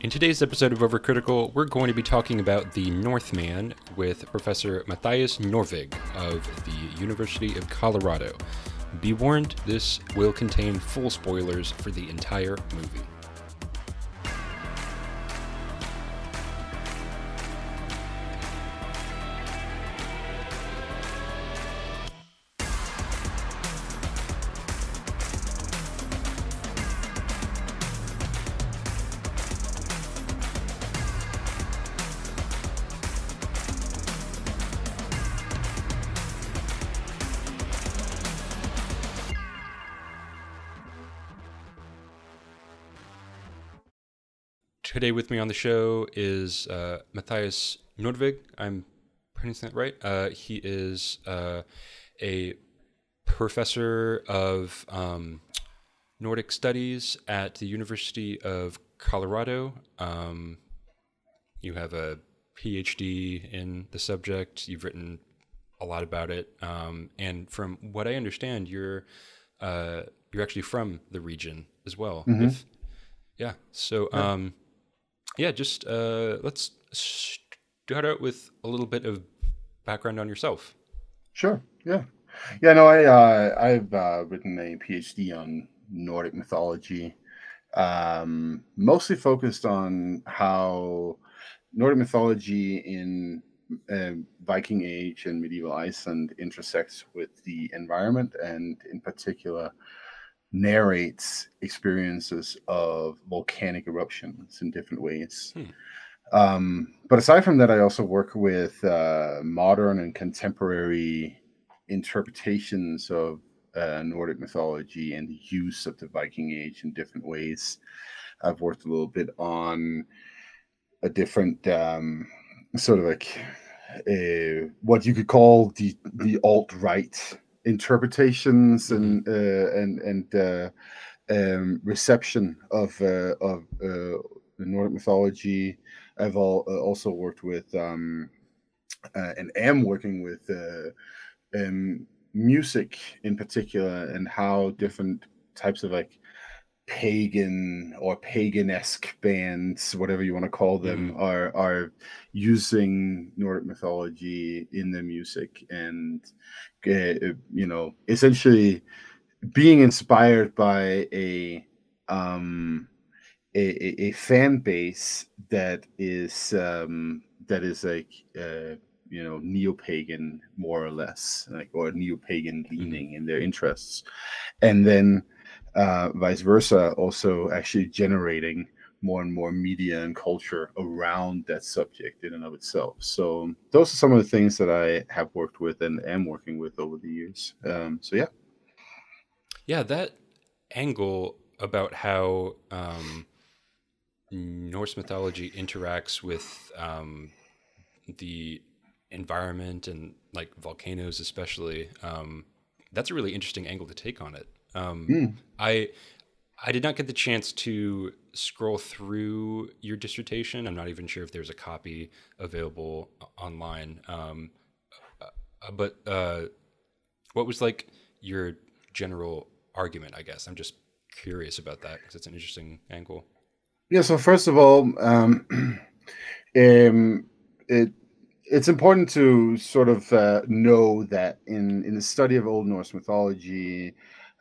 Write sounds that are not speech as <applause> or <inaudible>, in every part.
In today's episode of Overcritical, we're going to be talking about The Northman with Professor Mathias Nordvig of the University of Colorado. Be warned, this will contain full spoilers for the entire movie. With me on the show is uh, Mathias Nordvig. I'm pronouncing that right. Uh, he is uh, a professor of um, Nordic studies at the University of Colorado. Um, you have a PhD in the subject. You've written a lot about it, um, and from what I understand, you're uh, you're actually from the region as well. Mhm. If- yeah. So. Um, yeah, just uh, let's start out with a little bit of background on yourself. Sure. Yeah. Yeah. No, I uh, I've uh, written a PhD on Nordic mythology, um, mostly focused on how Nordic mythology in uh, Viking Age and medieval Iceland intersects with the environment, and in particular narrates experiences of volcanic eruptions in different ways. Hmm. Um, but aside from that, I also work with uh, modern and contemporary interpretations of uh, Nordic mythology and the use of the Viking Age in different ways. I've worked a little bit on a different um, sort of like uh, what you could call the the alt right interpretations and uh, and and uh, um, reception of uh, of uh, the Nordic mythology. I've all, uh, also worked with um, uh, and am working with uh, um, music in particular and how different types of like pagan or pagan-esque bands whatever you want to call them are are using nordic mythology in their music and uh, you know essentially being inspired by a um a, a, a fan base that is um that is like uh you know neo-pagan more or less like or neo-pagan leaning in their interests. And then uh vice versa also actually generating more and more media and culture around that subject in and of itself so those are some of the things that i have worked with and am working with over the years um so yeah Yeah, that angle about how um, Norse mythology interacts with um, the environment and like volcanoes, especially. Um, that's a really interesting angle to take on it. Um, Mm. I I did not get the chance to scroll through your dissertation. I'm not even sure if there's a copy available online. Um, uh, but uh, what was like your general argument? I guess I'm just curious about that because it's an interesting angle. Yeah. So first of all, um, <clears throat> um, it it's important to sort of uh, know that in in the study of Old Norse mythology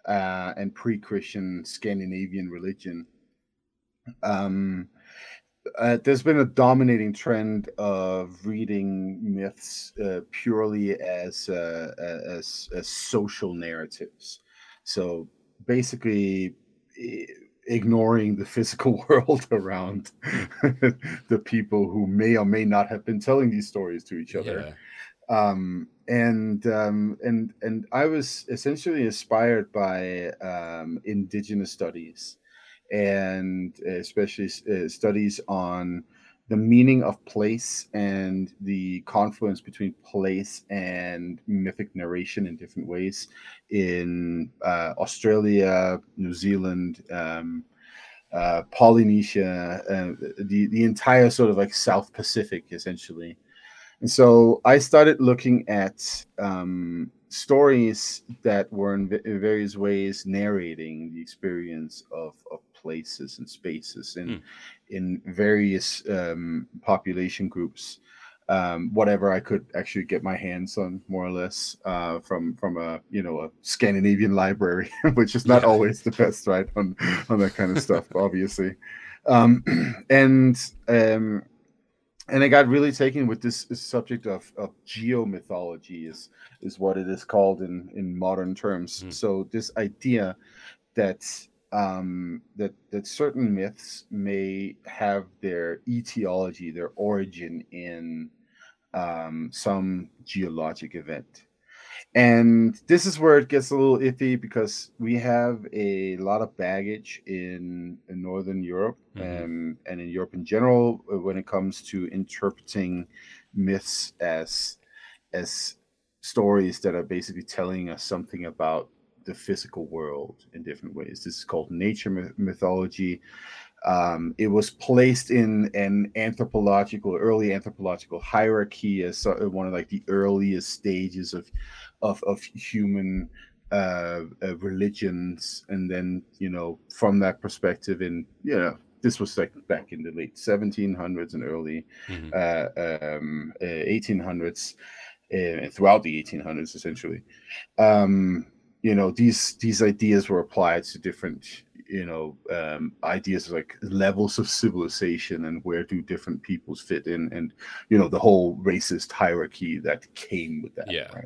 uh, and pre-Christian Scandinavian religion, um, uh, there's been a dominating trend of reading myths uh, purely as, uh, as as social narratives. So basically, ignoring the physical <laughs> world around <laughs> the people who may or may not have been telling these stories to each other Yeah. Um, and um, and and I was essentially inspired by um, indigenous studies, and especially uh, studies on the meaning of place and the confluence between place and mythic narration in different ways in uh, Australia, New Zealand. Um, uh, Polynesia, uh, the the entire sort of like South Pacific, essentially, and so I started looking at um, stories that were in, in various ways narrating the experience of, of places and spaces in Hmm. in various um, population groups um, whatever I could actually get my hands on, more or less, uh, from from a you know a Scandinavian library, <laughs> which is not Yeah. always the best, right, on on that kind of stuff, obviously. Um, <clears throat> and um, and I got really taken with this, this subject of of geomythology is is what it is called in in modern terms. Hmm. So this idea that um, that that certain myths may have their etiology, their origin in um, some geologic event. And this is where it gets a little iffy because we have a lot of baggage in, in Northern Europe Mhm. um, and in Europe in general when it comes to interpreting myths as as stories that are basically telling us something about the physical world in different ways. This is called nature myth- mythology. Um, it was placed in an anthropological, early anthropological hierarchy as one of like the earliest stages of of, of human uh, uh, religions, and then you know from that perspective, in you know this was like back in the late 1700s and early Mhm. uh, um, uh, 1800s, uh, throughout the 1800s, essentially. Um, you know, these these ideas were applied to different, you know, um, ideas like levels of civilization and where do different peoples fit in, and you know, the whole racist hierarchy that came with that. Yeah. Right?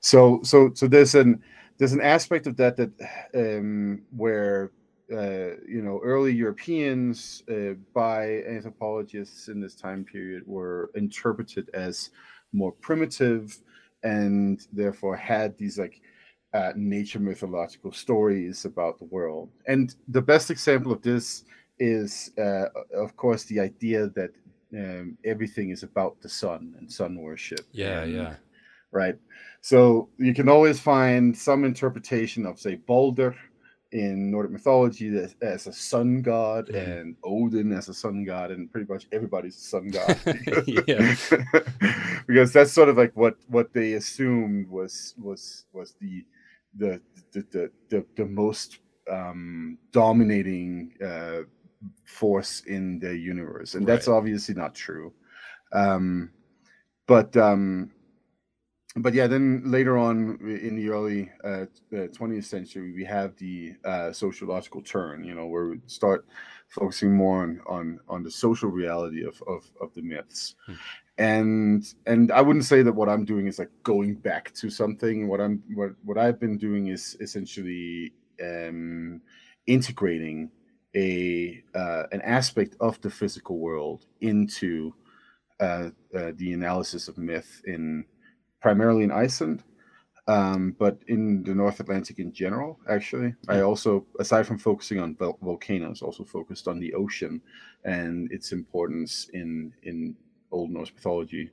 So, so, so there's an there's an aspect of that that um, where uh, you know early Europeans uh, by anthropologists in this time period were interpreted as more primitive and therefore had these like uh, nature mythological stories about the world. And the best example of this is, uh, of course, the idea that um, everything is about the sun and sun worship. Yeah, and- yeah. Right? So you can always find some interpretation of, say, Balder in Nordic mythology as, as a sun god and Odin as a sun god, and pretty much everybody's a sun <laughs> god. <laughs> Because that's sort of like what what they assumed was was was the the the the, the, the most um, dominating uh, force in the universe, and that's Right. obviously not true. Um, but um, but yeah, then later on in the early uh, uh, 20th century, we have the uh, sociological turn, you know, where we start focusing more on on, on the social reality of, of, of the myths. Hmm. And and I wouldn't say that what I'm doing is like going back to something. What I'm what what I've been doing is essentially um, integrating a uh, an aspect of the physical world into uh, uh, the analysis of myth in primarily in Iceland, um, but in the North Atlantic in general. Actually, I Hmm. also, aside from focusing on vol- volcanoes, also focused on the ocean and its importance in in Old Norse mythology,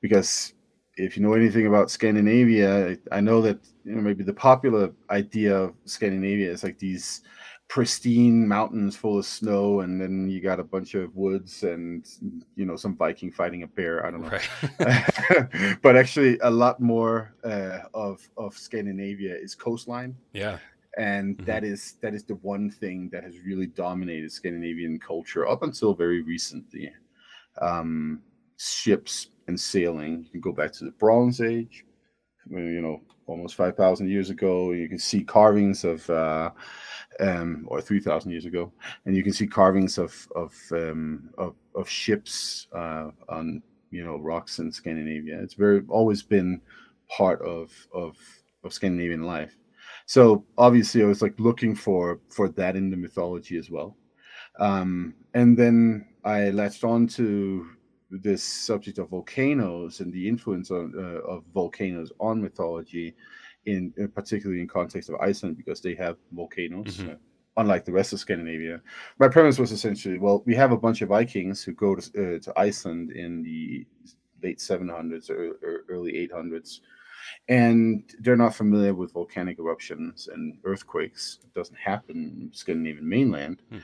because if you know anything about Scandinavia, I know that you know maybe the popular idea of Scandinavia is like these pristine mountains full of snow, and then you got a bunch of woods and you know some Viking fighting a bear. I don't know Right. <laughs> <laughs> but actually a lot more uh, of of Scandinavia is coastline, yeah. and Mhm. that is that is the one thing that has really dominated Scandinavian culture up until very recently. Um, ships and sailing. You can go back to the Bronze Age, you know, almost five thousand years ago. You can see carvings of. Uh, um, or three thousand years ago, and you can see carvings of of um, of, of ships uh, on you know rocks in Scandinavia. It's very always been part of of of Scandinavian life. So obviously, I was like looking for for that in the mythology as well, um, and then I latched on to this subject of volcanoes and the influence of, uh, of volcanoes on mythology, in, particularly in context of Iceland because they have volcanoes. Mhm. uh, Unlike the rest of Scandinavia, my premise was essentially, well, we have a bunch of Vikings who go to, uh, to Iceland in the late 700s or, or early 800s, and they're not familiar with volcanic eruptions and earthquakes. It doesn't happen in Scandinavian mainland. Hmm.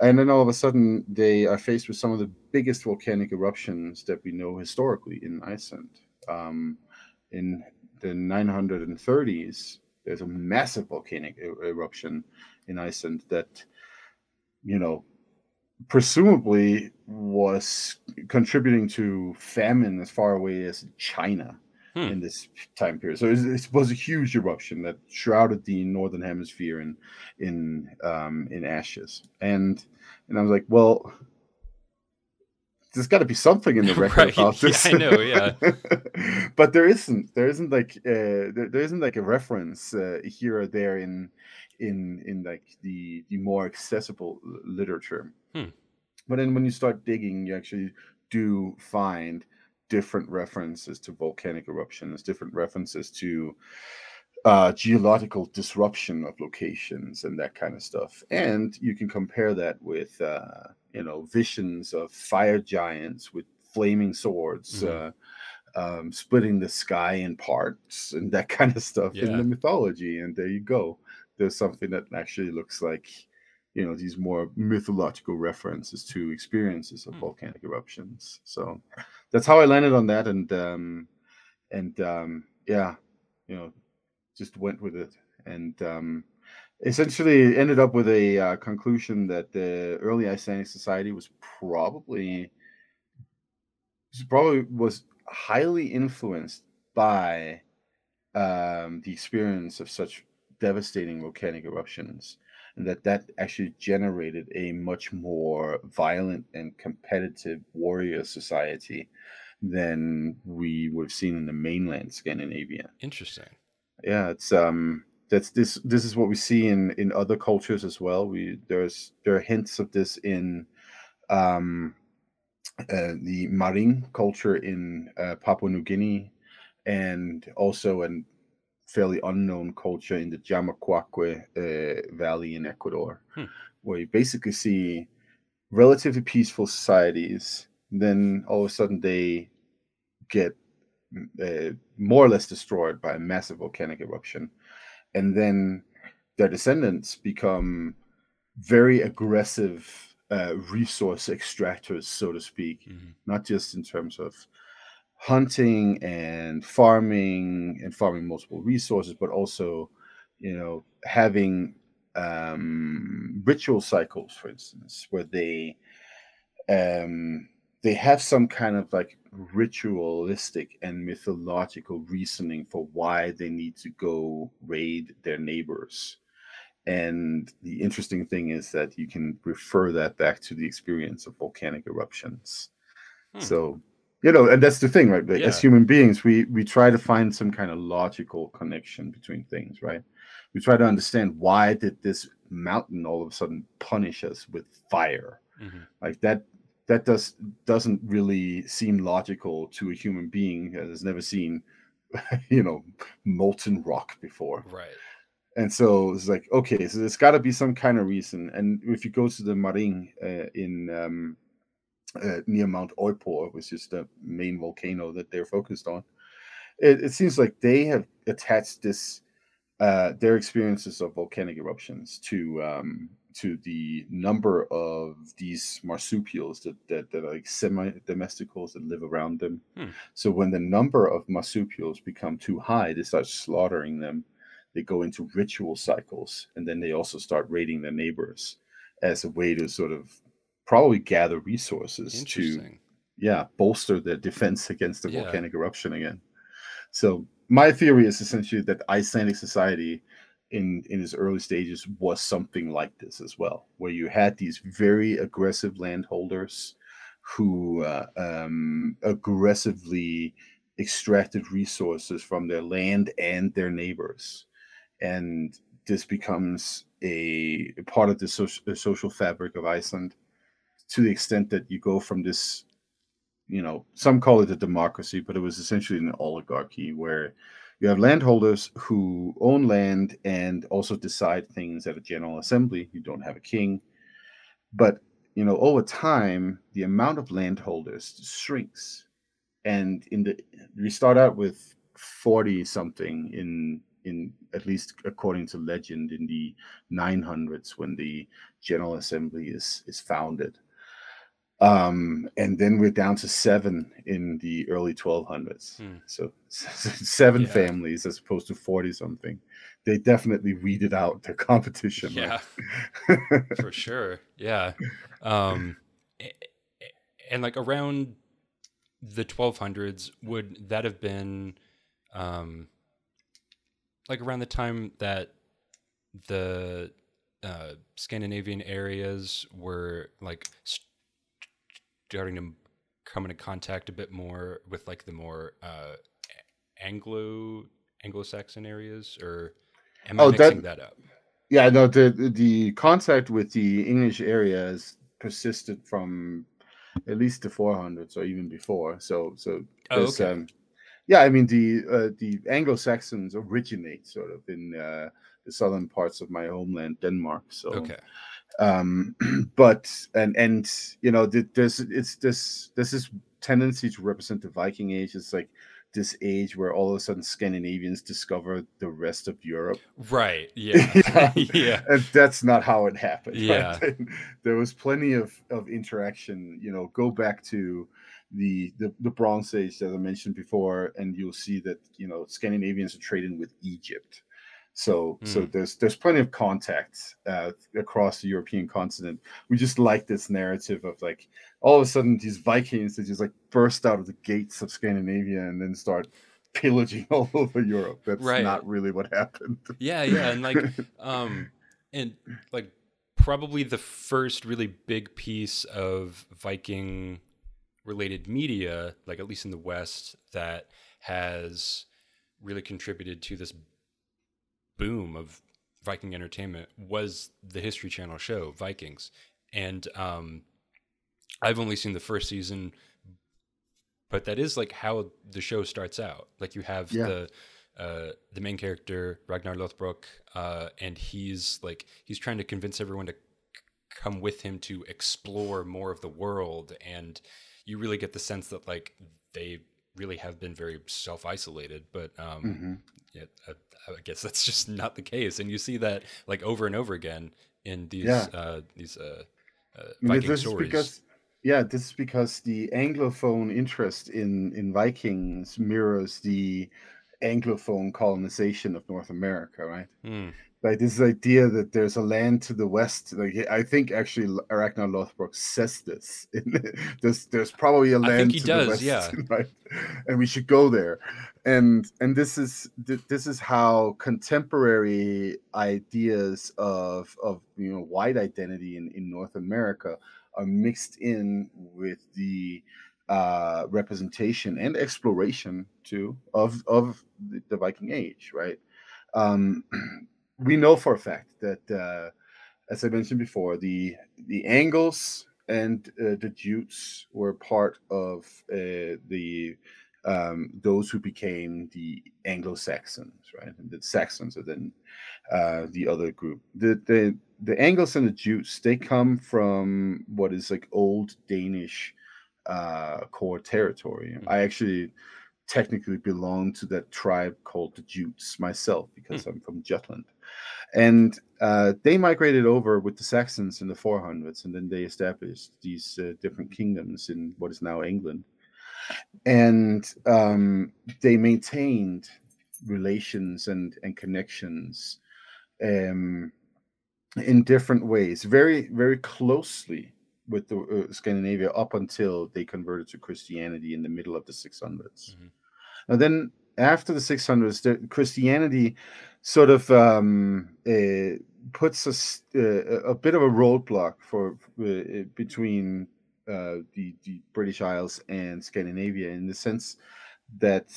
And then all of a sudden, they are faced with some of the biggest volcanic eruptions that we know historically in Iceland. Um, in the 930s, there's a massive volcanic eruption in Iceland that you know, presumably was contributing to famine as far away as China hmm. in this time period. So it was, it was, a huge eruption that shrouded the northern hemisphere in in um, in ashes. And and I was like, well, there's got to be something in the <laughs> record right. about this. Yeah, I know, yeah. <laughs> but there isn't. There isn't like uh, there, there isn't like a reference uh, here or there in in in like the the more accessible literature. Hmm. But then when you start digging, you actually do find different references to volcanic eruptions, different references to uh, geological disruption of locations and that kind of stuff. And you can compare that with, uh, you know, visions of fire giants with flaming swords, mm-hmm. uh, um, splitting the sky in parts and that <laughs> kind of stuff yeah. in the mythology. And there you go. There's something that actually looks like, you know, these more mythological references to experiences of mm. volcanic eruptions. So that's how I landed on that. And, um, and, um, yeah, you know, just went with it and um, essentially ended up with a uh, conclusion that the early Icelandic society was probably probably was highly influenced by um, the experience of such devastating volcanic eruptions and that that actually generated a much more violent and competitive warrior society than we would have seen in the mainland Scandinavia. Interesting yeah it's um that's this this is what we see in in other cultures as well we there's there are hints of this in um uh, the Maring culture in uh, Papua New Guinea and also a fairly unknown culture in the Jama-Coaque uh, Valley in Ecuador, hmm. where you basically see relatively peaceful societies. Then all of a sudden they get uh, more or less destroyed by a massive volcanic eruption. And then their descendants become very aggressive uh, resource extractors, so to speak, mm-hmm. not just in terms of hunting and farming and farming multiple resources, but also, you know, having um, ritual cycles, for instance, where they um, they have some kind of like ritualistic and mythological reasoning for why they need to go raid their neighbors. And the interesting thing is that you can refer that back to the experience of volcanic eruptions. Hmm. So, you know, and that's the thing, right? Like, yeah. As human beings, we we try to find some kind of logical connection between things, right? We try to understand why did this mountain all of a sudden punish us with fire? Mm-hmm. Like that that does doesn't really seem logical to a human being that has never seen <laughs> you know molten rock before. Right. And so it's like okay so there's got to be some kind of reason. And if you go to the maring uh, in um, uh, near mount oipo which is the main volcano that they're focused on it, it seems like they have attached this uh, their experiences of volcanic eruptions to um, to the number of these marsupials that, that, that are like semi-domesticals that live around them. Hmm. So when the number of marsupials become too high, they start slaughtering them. They go into ritual cycles, and then they also start raiding their neighbors as a way to sort of probably gather resources to, yeah, bolster their defense against the yeah. volcanic eruption again. So my theory is essentially that Icelandic society in in its early stages was something like this as well, where you had these very aggressive landholders who uh, um, aggressively extracted resources from their land and their neighbors, and this becomes a, a part of the social, the social fabric of Iceland to the extent that you go from this you know some call it a democracy but it was essentially an oligarchy where you have landholders who own land and also decide things at a general assembly. You don't have a king. But, you know, over time, the amount of landholders shrinks. And in the we start out with 40 something in in at least according to legend in the 900s when the general assembly is is founded um, and then we're down to seven in the early 1200s. Hmm. So <laughs> seven yeah. families as opposed to 40 something. they definitely weeded out their <laughs> competition. Yeah, <laughs> for sure. Yeah, um, and like around the 1200s, would that have been, um, like around the time that the uh, Scandinavian areas were like starting to come into contact a bit more with like the more uh, Anglo Anglo-Saxon areas, or am I Oh, mixing that- that, up? Yeah, no, the the contact with the English area has persisted from at least the 400s or even before. So, so Oh, okay. um, yeah, I mean the uh, the Anglo Saxons originate sort of in uh, the southern parts of my homeland, Denmark. So, Okay. Um, <clears throat> but and and you know, th- there's it's this this is tendency to represent the Viking Age. It's like this age where all of a sudden Scandinavians discover the rest of Europe. Right. <laughs> Yeah. Yeah. <laughs> yeah. and that's not how it happened. <laughs> Yeah. Right? there was plenty of of interaction. You know, go back to the, the the Bronze Age that I mentioned before, and you'll see that you know Scandinavians are trading with Egypt. So so Mm. there's there's plenty of contact uh, across the European continent. We just like this narrative of like all of a sudden these Vikings that just like burst out of the gates of Scandinavia and then start <laughs> pillaging <laughs> all over Europe. That's Right. not really what happened. <laughs> Yeah. Yeah. And like, um, and like probably the first really big piece of Viking related media, like at least in the West, that has really contributed to this boom of Viking entertainment was the History Channel show Vikings, and um, I've only seen the first season, but that is like how the show starts out. Like you have Yeah. the uh, the main character Ragnar Lothbrok, uh, and he's like he's trying to convince everyone to c- come with him to explore more of the world, and you really get the sense that like they really have been very self isolated, but um, Mhm. yeah, I, I guess that's <laughs> just not the case, and you see that like over and over again in these Yeah. uh, these uh, uh, I mean, Viking this stories. is because yeah, this is because the Anglophone interest in in Vikings mirrors the Anglophone colonization of North America, right? Hmm. Like this idea that there's a land to the west. Like I think actually Ragnar Lothbrok says this. <laughs> there's there's probably a land think he to does, the west, yeah. <laughs> right? And we should go there. And and this is th- this is how contemporary ideas of of you know white identity in, in North America are mixed in with the uh, representation and exploration too of of the, the Viking Age, right? Um, <clears throat> we know for a fact that, uh, as I mentioned before, the the Angles and uh, the Jutes were part of uh, the um, those who became the Anglo Saxons, right? And the Saxons are then uh, the other group. The the the Angles and the Jutes they come from what is like old Danish uh, core territory. I actually technically belong to that tribe called the Jutes myself because I'm from Jutland. And uh, they migrated over with the Saxons in the 400s, and then they established these uh, different kingdoms in what is now England. And um, they maintained relations and, and connections um, in different ways, very, very closely with the uh, Scandinavia up until they converted to Christianity in the middle of the 600s. Mhm. And then after the 600s, the Christianity sort of um, uh, puts us uh, a bit of a roadblock for uh, between uh, the the British Isles and Scandinavia in the sense that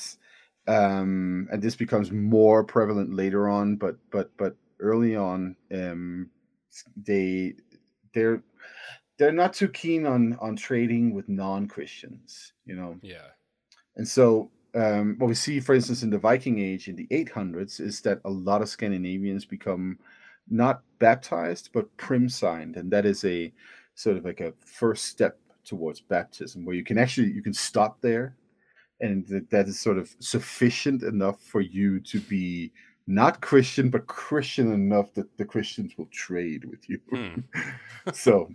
um, and this becomes more prevalent later on, but but but early on, um, they they're they're not too keen on on trading with non-Christians, you know. Yeah. And so, um, what we see, for instance, in the Viking Age in the 800s, is that a lot of Scandinavians become not baptized but prim signed, and that is a sort of like a first step towards baptism, where you can actually you can stop there, and that, that is sort of sufficient enough for you to be not Christian but Christian enough that the Christians will trade with you. Hmm. <laughs> so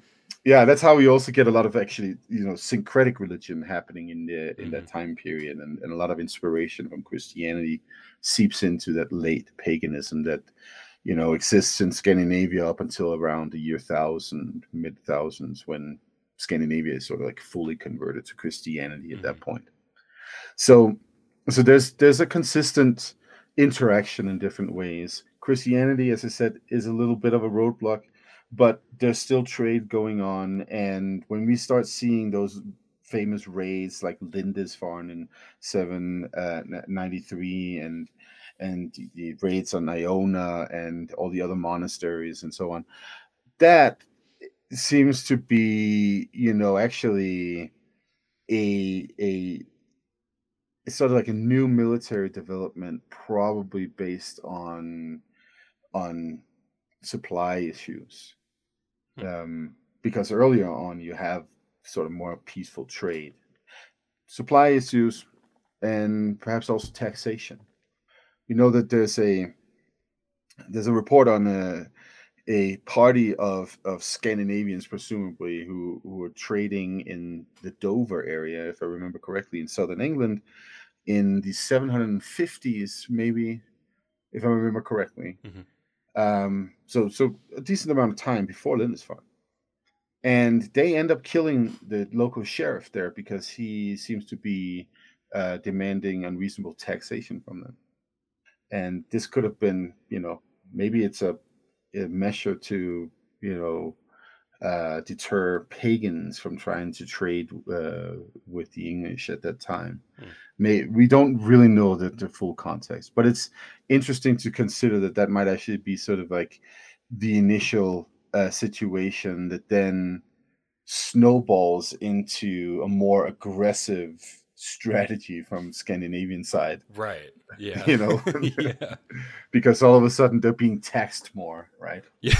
yeah, that's how we also get a lot of actually, you know, syncretic religion happening in the in mm-hmm. that time period, and, and a lot of inspiration from Christianity seeps into that late paganism that you know exists in Scandinavia up until around the year thousand, mid thousands, when Scandinavia is sort of like fully converted to Christianity at mm-hmm. that point. So, so there's there's a consistent interaction in different ways. Christianity, as I said, is a little bit of a roadblock, but there's still trade going on. And when we start seeing those famous raids like Lindisfarne in 793 uh, and and the raids on Iona and all the other monasteries and so on, that seems to be, you know, actually a a sort of like a new military development, probably based on on supply issues. Hmm. Um, because earlier on you have sort of more peaceful trade, supply issues, and perhaps also taxation. You know that there's a there's a report on a a party of of Scandinavians, presumably, who who were trading in the Dover area, if I remember correctly, in southern England, in the 750s, maybe, if I remember correctly. Mm-hmm. Um, so so a decent amount of time before Lindisfarne. And they end up killing the local sheriff there because he seems to be uh, demanding unreasonable taxation from them. And this could have been, you know, maybe it's a a measure to you know uh, deter pagans from trying to trade uh, with the English at that time. Mm. May we don't really know the, the full context, but it's interesting to consider that that might actually be sort of like the initial uh, situation that then snowballs into a more aggressive strategy from Scandinavian side. Right. <laughs> Yeah. You know, <laughs> yeah. <laughs> because all of a sudden they're being taxed more, right? Yeah.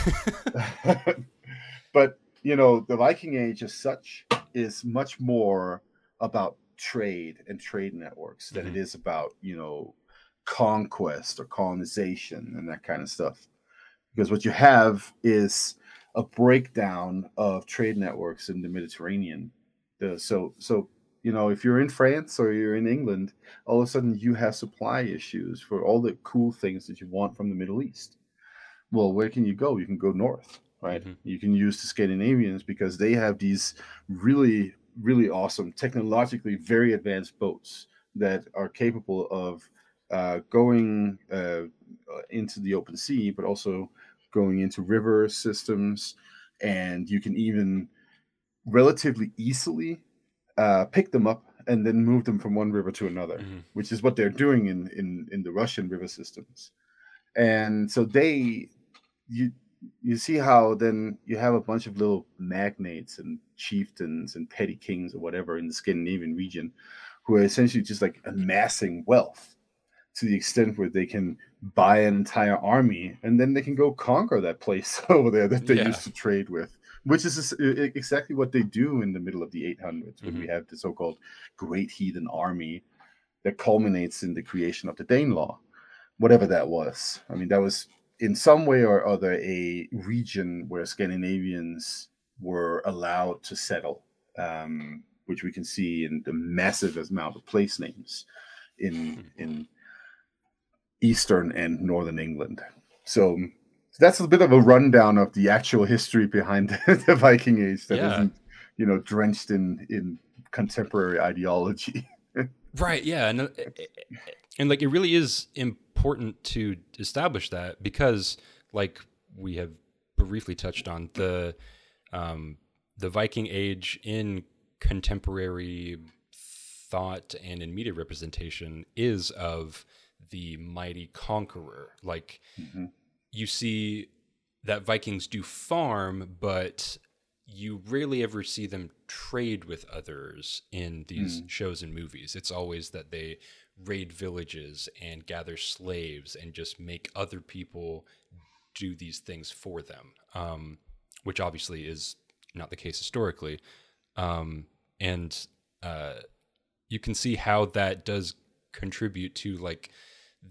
But, you know, the Viking Age as such is much more about trade and trade networks than mm-hmm. it is about, you know, conquest or colonization and that kind of stuff. Because what you have is a breakdown of trade networks in the Mediterranean. The, so so you know, if you're in France or you're in England, all of a sudden you have supply issues for all the cool things that you want from the Middle East. Well, where can you go? You can go north, right? Mm-hmm. You can use the Scandinavians because they have these really, really awesome, technologically very advanced boats that are capable of uh, going uh, into the open sea, but also going into river systems. And you can even relatively easily uh, pick them up and then move them from one river to another, mm-hmm. which is what they're doing in, in in the Russian river systems. And so they, you you see how then you have a bunch of little magnates and chieftains and petty kings or whatever in the Scandinavian region, who are essentially just like amassing wealth to the extent where they can buy an entire army and then they can go conquer that place <laughs> over there that they yeah. used to trade with which is exactly what they do in the middle of the 800s when mm-hmm. we have the so-called Great Heathen Army that culminates in the creation of the Danelaw, whatever that was. I mean, that was in some way or other a region where Scandinavians were allowed to settle, um, which we can see in the massive amount of place names in mm-hmm. in eastern and northern England. So so that's a bit of a rundown of the actual history behind <laughs> the Viking Age that yeah. not you know, drenched in in contemporary ideology. <laughs> right. Yeah. And uh, and like it really is important to establish that because, like we have briefly touched on the um, the Viking Age in contemporary thought and in media representation is of the mighty conqueror. Like. Mm-hmm you see that Vikings do farm, but you rarely ever see them trade with others in these mm. shows and movies. It's always that they raid villages and gather slaves and just make other people do these things for them, um, which obviously is not the case historically. Um, and uh, you can see how that does contribute to like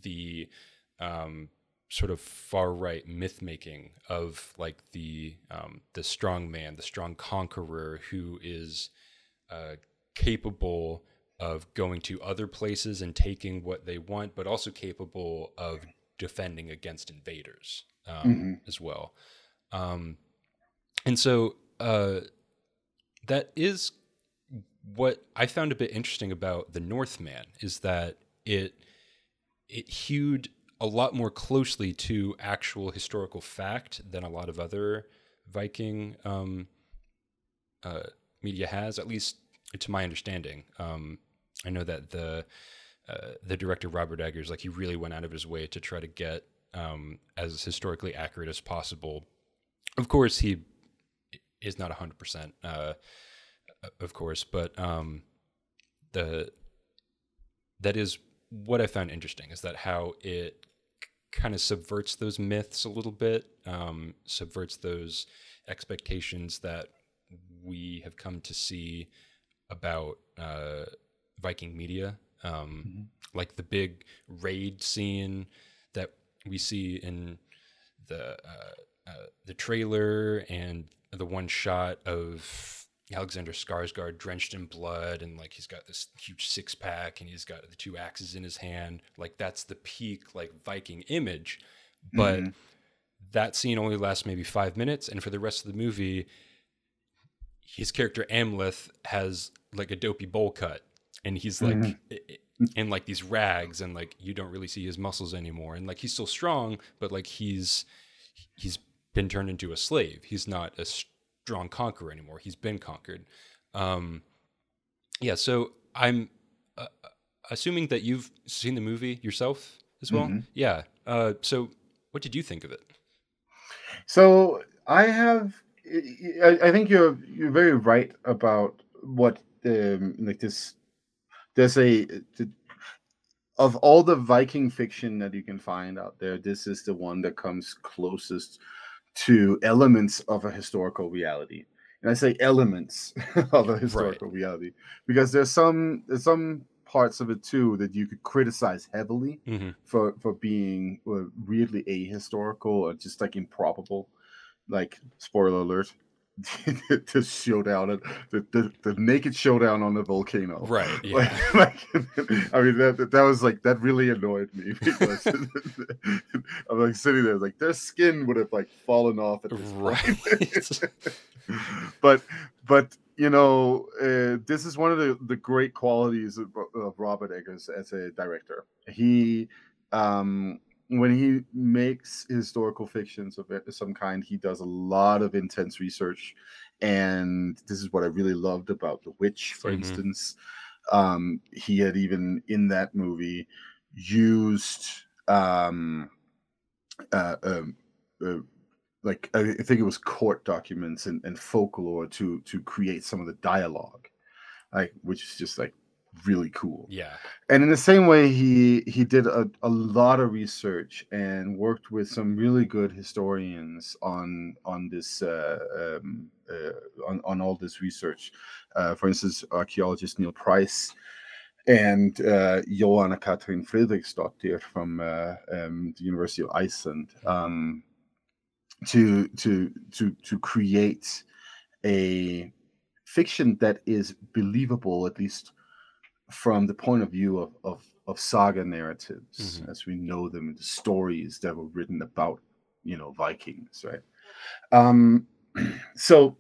the um, sort of far right myth making of like the um, the strong man, the strong conqueror who is uh, capable of going to other places and taking what they want, but also capable of defending against invaders um, mm-hmm. as well. Um, and so uh, that is what I found a bit interesting about the Northman is that it it hewed a lot more closely to actual historical fact than a lot of other Viking um, uh, media has, at least to my understanding. Um, I know that the uh, the director Robert Eggers, like he really went out of his way to try to get um, as historically accurate as possible. Of course, he is not hundred uh, percent, of course, but um, the that is what I found interesting is that how it kind of subverts those myths a little bit, um, subverts those expectations that we have come to see about uh, Viking media, um, mm-hmm. like the big raid scene that we see in the uh, uh, the trailer and the one shot of Alexander Skarsgård drenched in blood and like he's got this huge six pack and he's got the two axes in his hand. Like that's the peak like Viking image. But mm-hmm. that scene only lasts maybe five minutes, and for the rest of the movie, his character Amleth has like a dopey bowl cut, and he's like mm-hmm. in like these rags, and like you don't really see his muscles anymore, and like he's still strong, but like he's he's been turned into a slave. He's not a strong conqueror anymore. He's been conquered. Um, yeah, so I'm uh, assuming that you've seen the movie yourself as well. Mm-hmm. Yeah. Uh, so, what did you think of it? So I have. I, I think you're you're very right about what um, like this. There's a of all the Viking fiction that you can find out there, this is the one that comes closest to elements of a historical reality. And I say elements <laughs> of a historical right. reality because there's some there's some parts of it too that you could criticize heavily mm-hmm. for for being uh, weirdly ahistorical or just like improbable. Like spoiler alert, <laughs> the showdown, the, the the naked showdown on the volcano. Right. <laughs> Yeah. Like, like, <laughs> I mean, that that was like that really annoyed me because I'm like sitting there, like their skin would have like fallen off at this right. but but you know, uh, this is one of the the great qualities of, of Robert Eggers as a director. He um when he makes historical fictions of some kind, he does a lot of intense research. And this is what I really loved about The Witch, for mm-hmm. instance. Um, he had even in that movie used um, uh, um, uh, like I think it was court documents and, and folklore to to create some of the dialogue, like which is just like really cool. Yeah. And in the same way, he he did a, a lot of research and worked with some really good historians on on this uh, um, uh, on on all this research. Uh, for instance, archaeologist Neil Price and uh, Johanna Katrin Fredriksdottir from uh, um, the University of Iceland um, to to to to create a fiction that is believable at least from the point of view of of, of saga narratives mm-hmm. as we know them, the stories that were written about you know Vikings, right? Um, <clears throat> so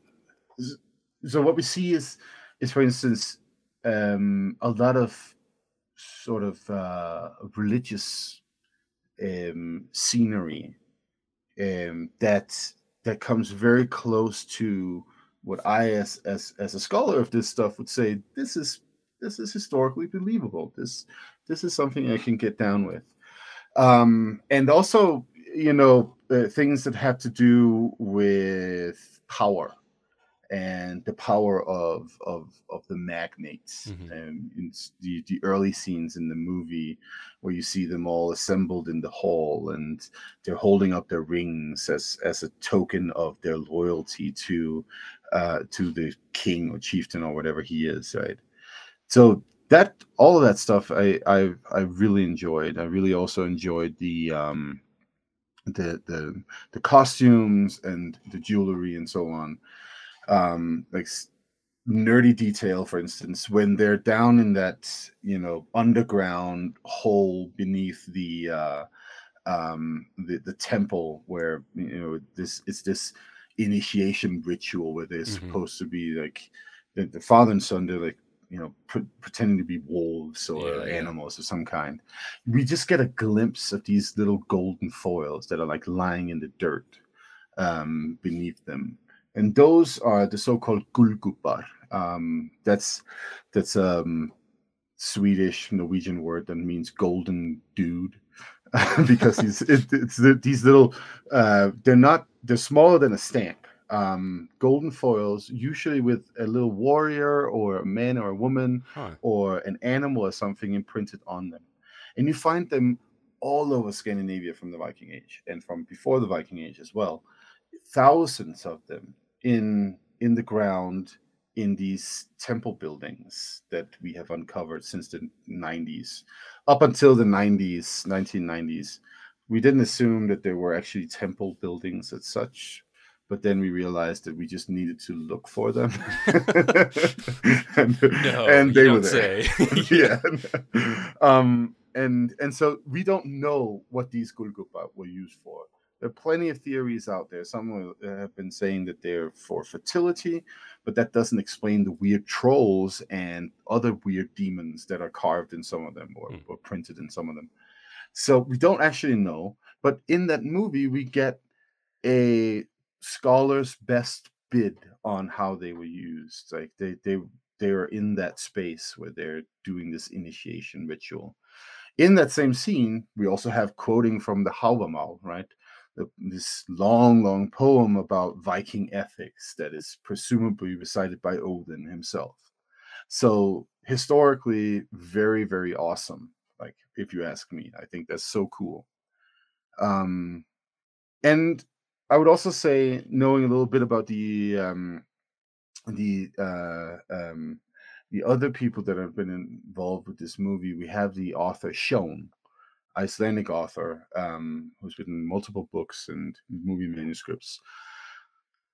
so what we see is is for instance um, a lot of sort of uh, religious um, scenery um, that that comes very close to what I, as as as a scholar of this stuff, would say this is this is historically believable. This this is something I can get down with. Um, and also, you know, uh, things that have to do with power and the power of of of the magnates mm-hmm. and in the, the early scenes in the movie where you see them all assembled in the hall and they're holding up their rings as as a token of their loyalty to uh to the king or chieftain or whatever he is right so that all of that stuff I I I really enjoyed. I really also enjoyed the um the the the costumes and the jewelry and so on. Um, like nerdy detail, for instance, when they're down in that you know underground hole beneath the uh, um, the the temple where you know this it's this initiation ritual where they're mm-hmm. supposed to be like the, the, father and son they're like you know pre- pretending to be wolves or yeah, yeah. animals of some kind we just get a glimpse of these little golden foils that are like lying in the dirt um, beneath them. And those are the so-called gullgubbar um, that's that's um swedish norwegian word that means golden dude <laughs> because he's it, it's the, these little uh, they're not they're smaller than a stamp um, golden foils usually with a little warrior or a man or a woman huh. or an animal or something imprinted on them. And you find them all over scandinavia from the viking age and from before the viking age as well. Thousands of them in in the ground in these temple buildings that we have uncovered since the 90s up until the 90s 1990s we didn't assume that there were actually temple buildings as such but then we realized that we just needed to look for them <laughs> and, no, and they were there <laughs> <laughs> yeah um and and so we don't know what these gullgubbar were used for there are plenty of theories out there. Some have been saying that they're for fertility, but that doesn't explain the weird trolls and other weird demons that are carved in some of them or, mm. or printed in some of them. So we don't actually know. But in that movie, we get a scholar's best bid on how they were used. Like they they they are in that space where they're doing this initiation ritual. In that same scene, we also have quoting from the Hávamál, right? this long, long poem about Viking ethics that is presumably recited by Odin himself. So historically, very, very awesome. Like if you ask me, I think that's so cool. Um, and I would also say, knowing a little bit about the um, the uh, um, the other people that have been involved with this movie, we have the author Sjón, Icelandic author um, who's written multiple books and movie manuscripts.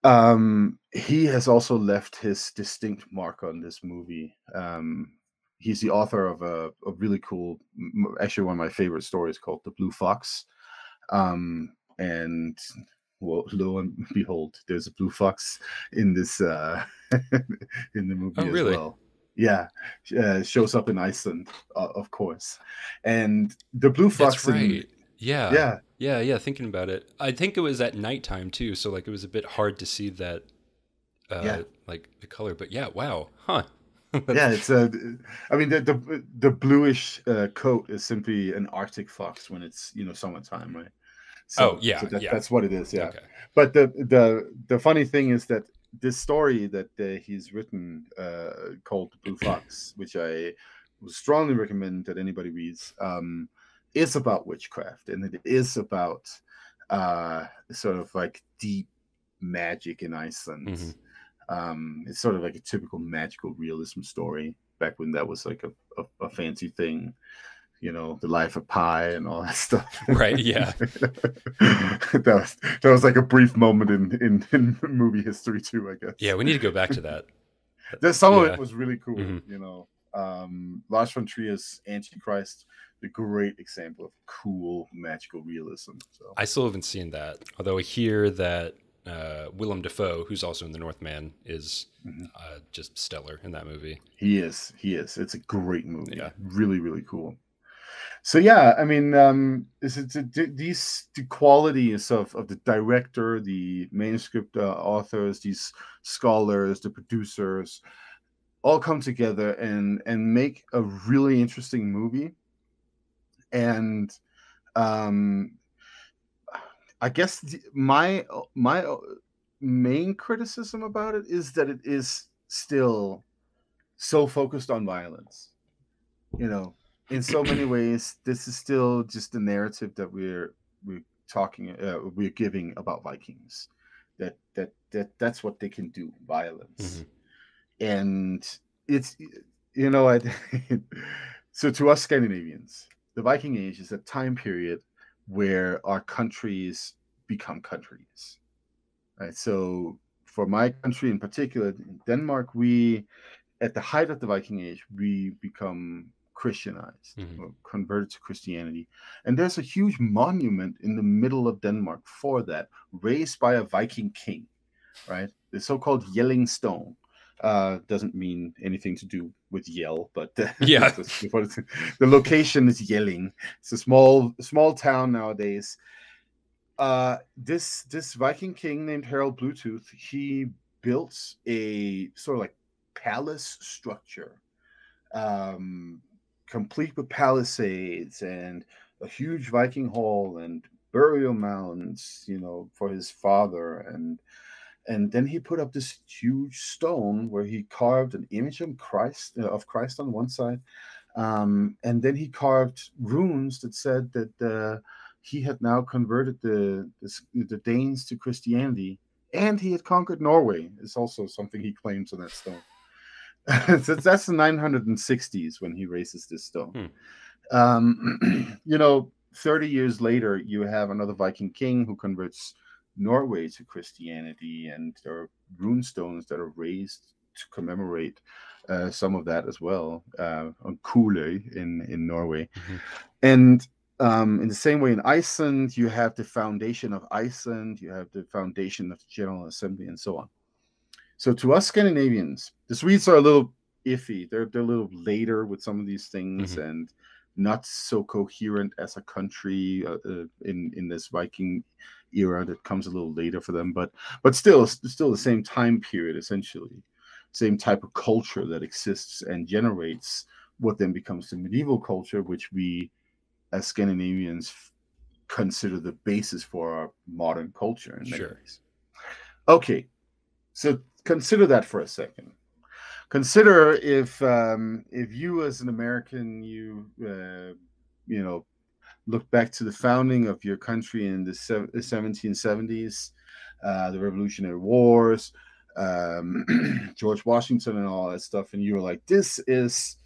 Um, he has also left his distinct mark on this movie. Um, he's the author of a, a, really cool, actually one of my favorite stories called "The Blue Fox," um, and well, lo and behold, there's a blue fox in this uh, <laughs> in the movie oh, as really? well. Yeah uh, shows up in iceland uh, of course. And the blue fox That's right. In, yeah. Yeah. Yeah yeah thinking about it. I think it was at nighttime too so like it was a bit hard to see that uh yeah. like the color but yeah wow huh. <laughs> Yeah it's a i mean the the, the bluish uh, coat is simply an arctic fox when it's you know summertime right so, oh yeah, so that, yeah that's what it is yeah okay. but the the the funny thing is that this story that uh, he's written uh, called Blue <clears throat> Fox, which I strongly recommend that anybody reads, um, is about witchcraft and it is about uh, sort of like deep magic in Iceland. Mm-hmm. Um, it's sort of like a typical magical realism story back when that was like a, a, a fancy thing you know, the life of Pi and all that <laughs> stuff. Right. Yeah. <laughs> that was that was like a brief moment in, in, in movie history too, I guess. Yeah, we need to go back to that. <laughs> Some yeah. of it was really cool. Mm-hmm. You know, um, Lars von Trier's Antichrist, the great example of cool magical realism. So I still haven't seen that, although I hear that uh, Willem Dafoe, who's also in The Northman, is mm-hmm. uh, just stellar in that movie. He is. He is. It's a great movie. Yeah. Really, really cool so yeah i mean um is it these the qualities of of the director the manuscript uh, authors these scholars the producers all come together and and make a really interesting movie? And um i guess the, my my uh, main criticism about it is that it is still so focused on violence you know in so many ways, this is still just the narrative that we're we're talking uh, we're giving about Vikings. That that that that's what they can do, violence, mm-hmm. and it's you know I. <laughs> so to us Scandinavians, the Viking Age is a time period where our countries become countries. Right. So for my country in particular, in Denmark, we at the height of the Viking Age, we become Christianized mm-hmm. or converted to Christianity. And there's a huge monument in the middle of Denmark for that, raised by a Viking king, right? The so-called Jelling Stone. Uh, doesn't mean anything to do with yell, but <laughs> <laughs> yeah, the location is Jelling. It's a small small town nowadays. Uh, this this Viking king named Harald Bluetooth, he built a sort of like palace structure, um, complete with palisades and a huge Viking hall and burial mounds, you know, for his father and and then he put up this huge stone where he carved an image of Christ uh, of Christ on one side, um, and then he carved runes that said that uh, he had now converted the, the, the Danes to Christianity, and he had conquered Norway. Is also something he claims on that stone. <laughs> so that's the 960s when he raises this stone. Hmm. Um, <clears throat> you know, 30 years later, you have another Viking king who converts Norway to Christianity, and there are rune stones that are raised to commemorate uh, some of that as well uh, on Kuli in in Norway, mm-hmm. and um, in the same way in Iceland, you have the foundation of Iceland, you have the foundation of the General Assembly, and so on. So to us Scandinavians, the Swedes are a little iffy. They're they're a little later with some of these things mm-hmm. and not so coherent as a country uh, uh, in in this Viking era that comes a little later for them. But but still still the same time period essentially, same type of culture that exists and generates what then becomes the medieval culture, which we as Scandinavians consider the basis for our modern culture in many sure. ways. Okay, so consider that for a second. Consider if um, if you as an American, you uh, you know, look back to the founding of your country in the, 1770s, uh, the Revolutionary Wars, um, <clears throat> George Washington, and all that stuff, and you were like, "This is."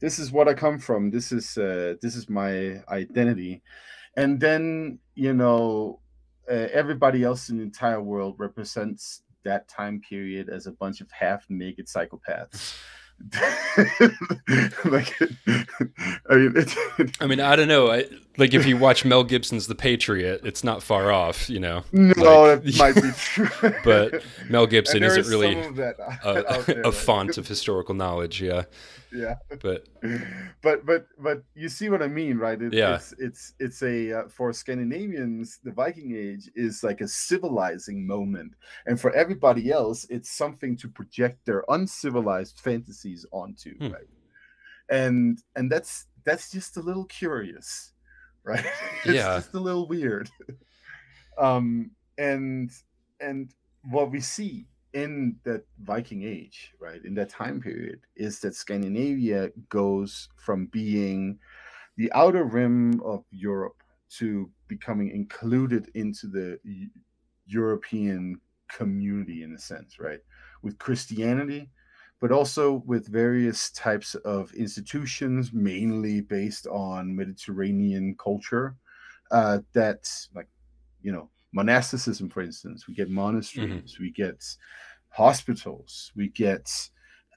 This is what I come from. This is uh, this is my identity, and then you know uh, everybody else in the entire world represents that time period as a bunch of half naked psychopaths. <laughs> <laughs> like, <laughs> I mean, I mean, I don't know. I, like, if you watch Mel Gibson's The Patriot, it's not far off, you know. No, like, it might be <laughs> true. but Mel Gibson isn't really a, <laughs> a font of historical knowledge. Yeah yeah but but but but you see what i mean right it, yeah it's it's it's a uh, for scandinavians the viking age is like a civilizing moment and for everybody else it's something to project their uncivilized fantasies onto hmm. right and and that's that's just a little curious right <laughs> it's yeah. just a little weird <laughs> um and and what we see in that Viking age, right, in that time period, is that Scandinavia goes from being the outer rim of Europe to becoming included into the European community in a sense, right? With Christianity, but also with various types of institutions, mainly based on Mediterranean culture, uh, that, like, you know, monasticism, for instance. We get monasteries, mm-hmm. we get hospitals, we get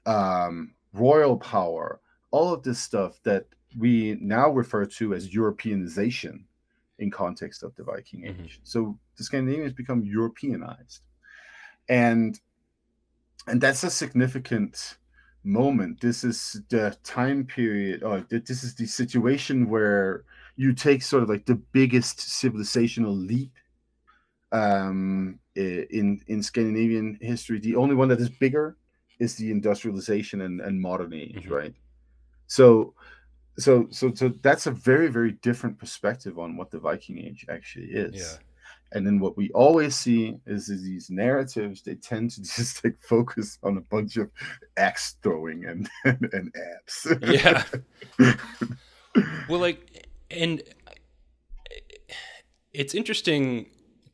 um, royal power, all of this stuff that we now refer to as Europeanization in context of the Viking mm-hmm. Age. Mm-hmm. So the Scandinavians become Europeanized, and and that's a significant moment. This is the time period, or this is the situation where you take sort of like the biggest civilizational leap um, in in Scandinavian history. The only one that is bigger is the industrialization and, and modern age, mm-hmm. right? So, so so so that's a very very different perspective on what the Viking Age actually is. Yeah. And then what we always see is, is these narratives. They tend to <laughs> just like focus on a bunch of axe throwing and <laughs> and, and abs. yeah. <laughs> well, like, and it's interesting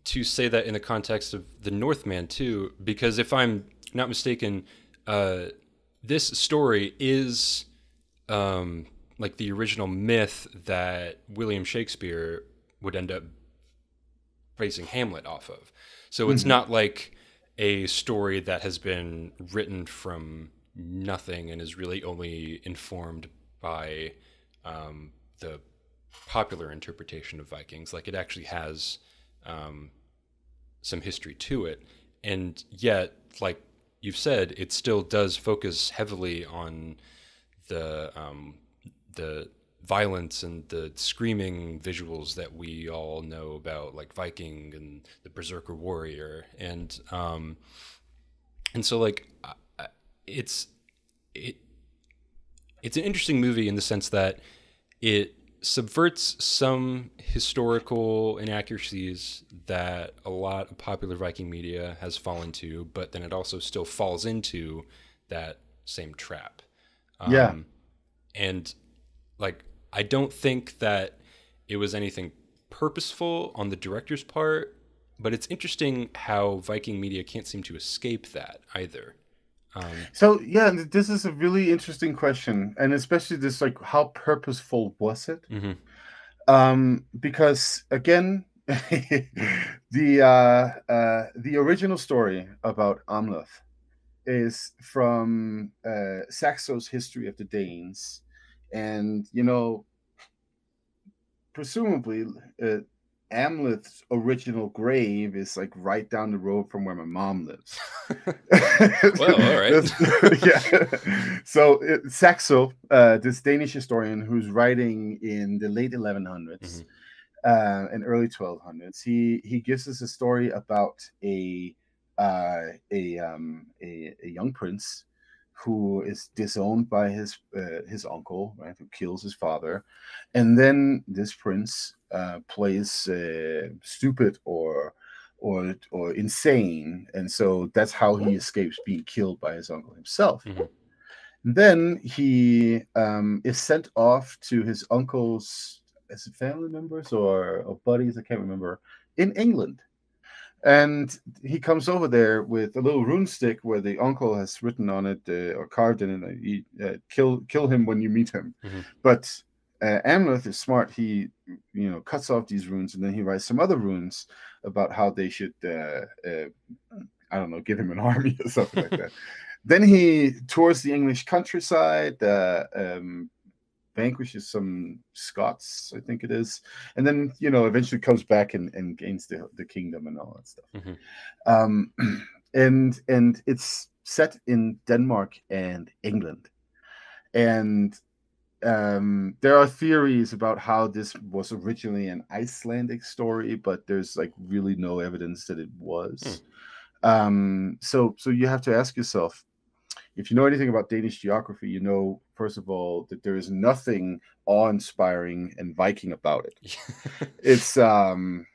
to say that in the context of the Northman too, because if I'm not mistaken, uh, this story is um, like the original myth that William Shakespeare would end up basing Hamlet off of. So it's Mhm. not like a story that has been written from nothing and is really only informed by um, the popular interpretation of Vikings. Like it actually has um, some history to it, and yet, like you've said, it still does focus heavily on the um, the violence and the screaming visuals that we all know about, like Viking and the Berserker Warrior, and um, and so like it's it it's an interesting movie in the sense that it subverts some historical inaccuracies that a lot of popular Viking media has fallen to, but then it also still falls into that same trap. Yeah. And like, I don't think that it was anything purposeful on the director's part, but it's interesting how Viking media can't seem to escape that either. Um, So yeah, this is a really interesting question, and especially this like how purposeful was it? mhm. Um, because again, <laughs> the uh, uh, the original story about Amleth is from uh, Saxo's history of the Danes, and you know, presumably, uh, Amleth's original grave is like right down the road from where my mom lives. <laughs> Well, all right. <laughs> yeah. So it, Saxo, uh, this Danish historian who's writing in the late 1100s Mhm. uh, and early 1200s, he he gives us a story about a uh, a, um, a a young prince who is disowned by his uh, his uncle, right, who kills his father, and then this prince uh, plays uh, stupid or or or insane, and so that's how he escapes being killed by his uncle himself. Mhm. Then he um, is sent off to his uncle's as family members or, or buddies, I can't remember, in England. And he comes over there with a little rune stick where the uncle has written on it uh, or carved in it, he, uh, "Kill, kill him when you meet him." Mhm. But uh, Amleth is smart. He, you know, cuts off these runes and then he writes some other runes about how they should, uh, uh, I don't know, give him an <laughs> army or something like that. <laughs> Then he tours the English countryside, uh, um, vanquishes some Scots, I think it is, and then you know eventually comes back and, and gains the, the kingdom and all that stuff. Mhm. Um, <clears throat> and and it's set in Denmark and England, and um, there are theories about how this was originally an Icelandic story, but there's like really no evidence that it was. Um, so so you have to ask yourself, if you know anything about Danish geography, you know first of all that there is nothing awe-inspiring and Viking about it. <laughs> It's um,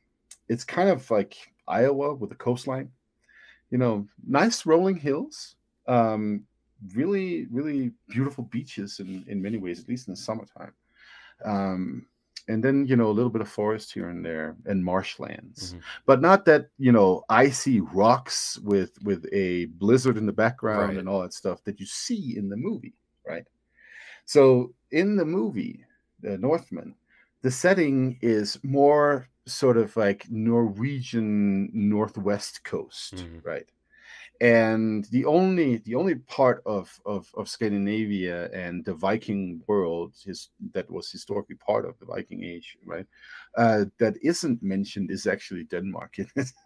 it's kind of like Iowa with a coastline. You know, nice rolling hills. Um, really, really beautiful beaches in in many ways, at least in the summertime. Um, and then you know a little bit of forest here and there and marshlands Mhm. but not that you know icy rocks with with a blizzard in the background Right. and all that stuff that you see in the movie right so in the movie the northman the setting is more sort of like norwegian northwest coast Mhm. right and the only the only part of, of of Scandinavia and the Viking world is that was historically part of the Viking Age, right? Uh, that isn't mentioned is actually Denmark.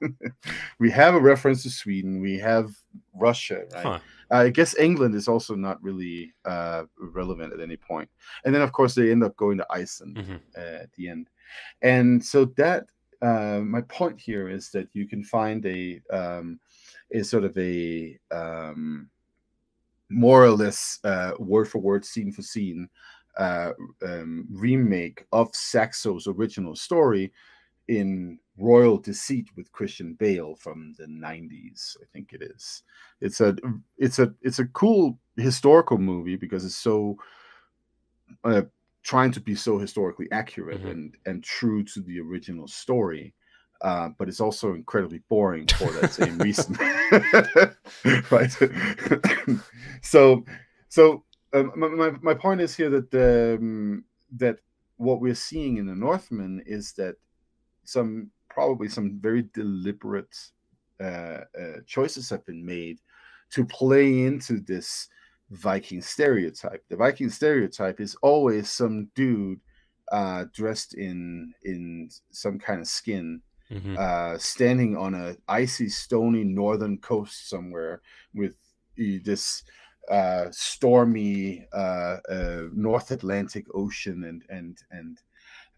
<laughs> we have a reference to Sweden. We have Russia, right? Huh. I guess England is also not really uh, relevant at any point. And then, of course, they end up going to Iceland Mhm. uh, at the end. And so that uh, my point here is that you can find a um, is sort of a um, more or less uh, word for word, scene for scene uh, um, remake of Saxo's original story in Royal Deceit with Christian Bale from the 90s, I think it is. It's a it's a it's a cool historical movie because it's so uh, trying to be so historically accurate Mhm. and and true to the original story. Uh, but it's also incredibly boring for that same <laughs> reason, <laughs> right? <coughs> so, so um, my, my, my point is here that um, that what we're seeing in the Northman is that some probably some very deliberate uh, uh, choices have been made to play into this Viking stereotype. The Viking stereotype is always some dude uh, dressed in in some kind of skin, Mhm. uh, standing on a icy, stony northern coast somewhere with this uh, stormy uh, uh, North Atlantic Ocean and and and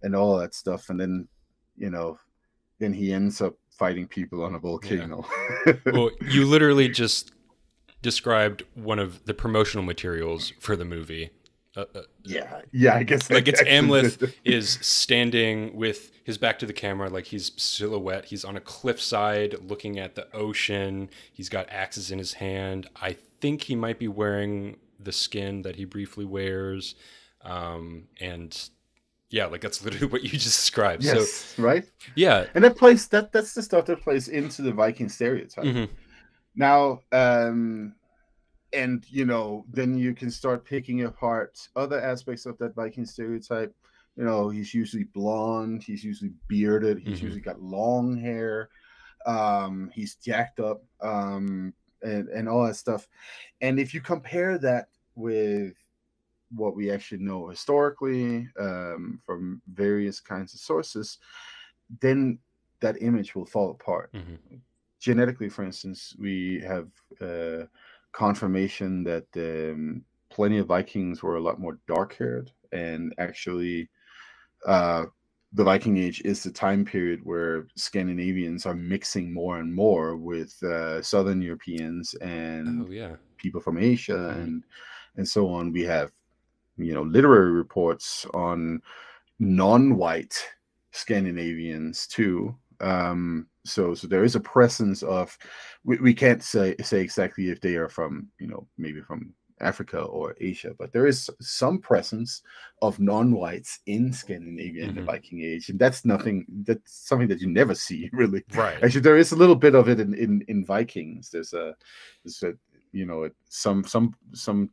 and all that stuff, and then you know, then he ends up fighting people on a volcano. well, <laughs> you literally just described one of the promotional materials for the movie. Uh, uh, yeah, yeah, I guess like it's Amleth <laughs> is standing with his back to the camera, like he's silhouette. He's on a cliffside looking at the ocean. He's got axes in his hand. I think he might be wearing the skin that he briefly wears. Um, and yeah, like that's literally <laughs> what you just described. So Yes, right. yeah. And that plays that that's the stuff that plays into the Viking stereotype. Mhm. Now, um, and you know, then you can start picking apart other aspects of that Viking stereotype. You know, he's usually blonde, he's usually bearded, he's Mhm. usually got long hair, um, he's jacked up, um, and, and all that stuff. And if you compare that with what we actually know historically um, from various kinds of sources, then that image will fall apart Mhm. genetically, for instance, we have uh, confirmation that um, plenty of Vikings were a lot more dark haired, and actually, uh, the Viking Age is the time period where Scandinavians are mixing more and more with uh, Southern Europeans and Oh yeah. people from Asia Mhm. and and so on. We have, you know, literary reports on non-white Scandinavians too. Um, so so there is a presence of we, we can't say say exactly if they are from you know maybe from Africa or Asia, but there is some presence of non-whites in Scandinavia in the Mhm. Viking Age, and that's nothing. That's something that you never see <laughs> really. Right. Actually, there is a little bit of it in in, in Vikings. There's a there's a you know some some some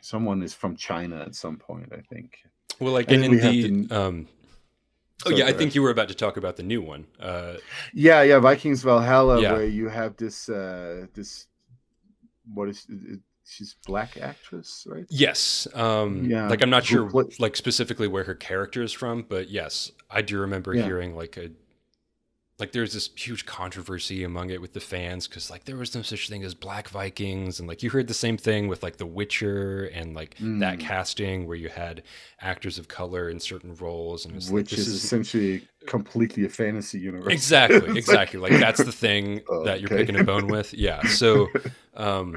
someone is from China at some point. I think. Well, like And in, in the um. Oh yeah, I think you were about to talk about the new one. Uh, Yeah, yeah, Vikings Valhalla, Yeah. where you have this uh this what is it, she's black actress, right? yes. Um, Yeah, Like I'm not sure, like specifically where her character is from, but yes, I do remember Yeah. hearing like a, like there's this huge controversy among it with the fans because like there was no such thing as black Vikings, and like you heard the same thing with like The Witcher and like that Mm. casting where you had actors of color in certain roles, and it's like, Which this is essentially completely a fantasy universe. exactly <laughs> like- exactly like that's the thing <laughs> that you're picking a bone with. Yeah. So, <laughs> um,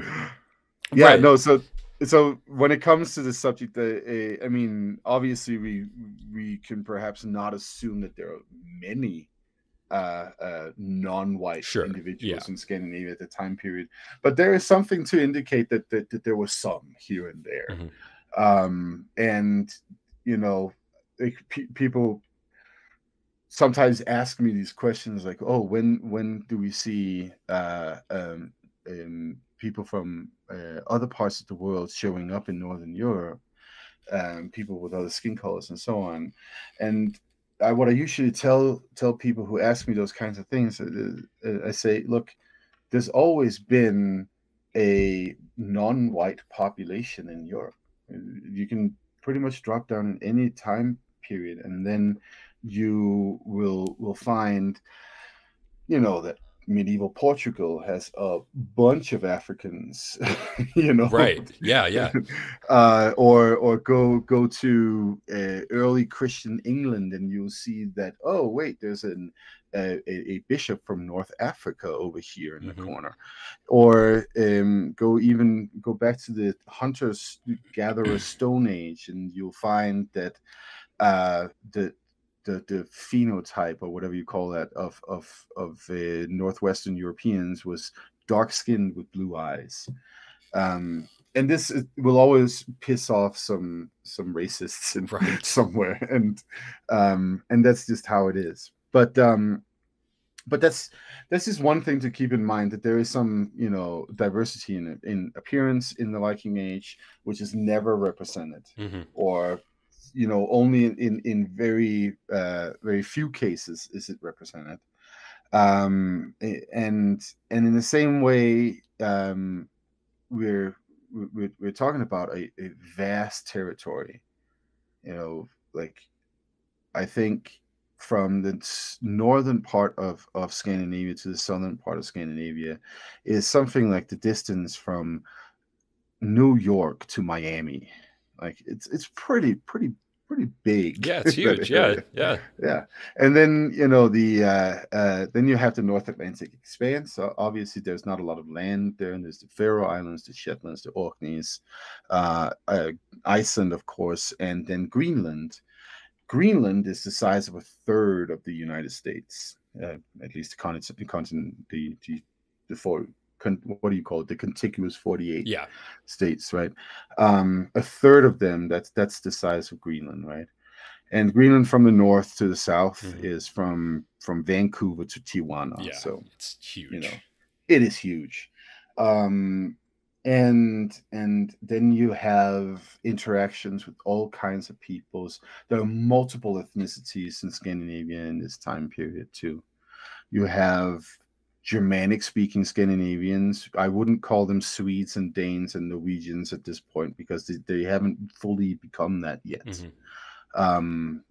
yeah right. no so so when it comes to the subject uh, uh, i mean obviously we we can perhaps not assume that there are many uh, uh, non-white Sure, individuals yeah. in Scandinavia at the time period, but there is something to indicate that that, that there was some here and there, Mhm. um, and you know, pe- people sometimes ask me these questions like, "Oh, when when do we see uh, um, um, people from uh, other parts of the world showing up in Northern Europe, um, people with other skin colors and so on?" And I, what I usually tell tell people who ask me those kinds of things, uh, uh, I say, "Look, there's always been a non-white population in Europe. You can pretty much drop down in any time period, and then you will will find, you know, that medieval Portugal has a bunch of Africans, <laughs> you know, right. Yeah. Yeah. <laughs> uh, or or go go to uh, early Christian England and you'll see that oh wait there's an a, a a bishop from North Africa over here in Mhm. the corner, or um, go even go back to the hunters gatherer <clears throat> Stone Age and you'll find that uh, the the the phenotype or whatever you call that of of of uh, northwestern Europeans was dark skinned with blue eyes. Um, and this is, will always piss off some some racists in, <laughs> Right. somewhere, and um, and that's just how it is. But um, but that's this is one thing to keep in mind that there is some you know diversity in in appearance in the Viking Age, which is never represented, hmm or you know only in in, very uh, very few cases is it represented. Um, and and in the same way, um, we're we're, we're talking about a, a vast territory. You know, like I think from the northern part of, of Scandinavia to the southern part of Scandinavia is something like the distance from New York to Miami. Like it's it's pretty pretty pretty big. Yeah, it's <laughs> huge. Yeah, yeah. yeah. And then you know the uh, uh, then you have the North Atlantic expanse. So obviously, there's not a lot of land there. And there's the Faroe Islands, the Shetlands, the Orkneys, uh, uh, Iceland, of course, and then Greenland. Greenland is the size of a third of the United States, uh, at least the continent, the continent, the the, the four, con, what do you call it? The contiguous forty-eight Yeah. states, right? Um, a third of them. That's that's the size of Greenland, right? And Greenland from the north to the south Mhm. is from from Vancouver to Tijuana. Yeah. So It's huge. you know it is huge um and and then you have interactions with all kinds of peoples there are multiple ethnicities in scandinavia in this time period too you have germanic speaking scandinavians i wouldn't call them swedes and danes and norwegians at this point because they, they haven't fully become that yet Mhm. um,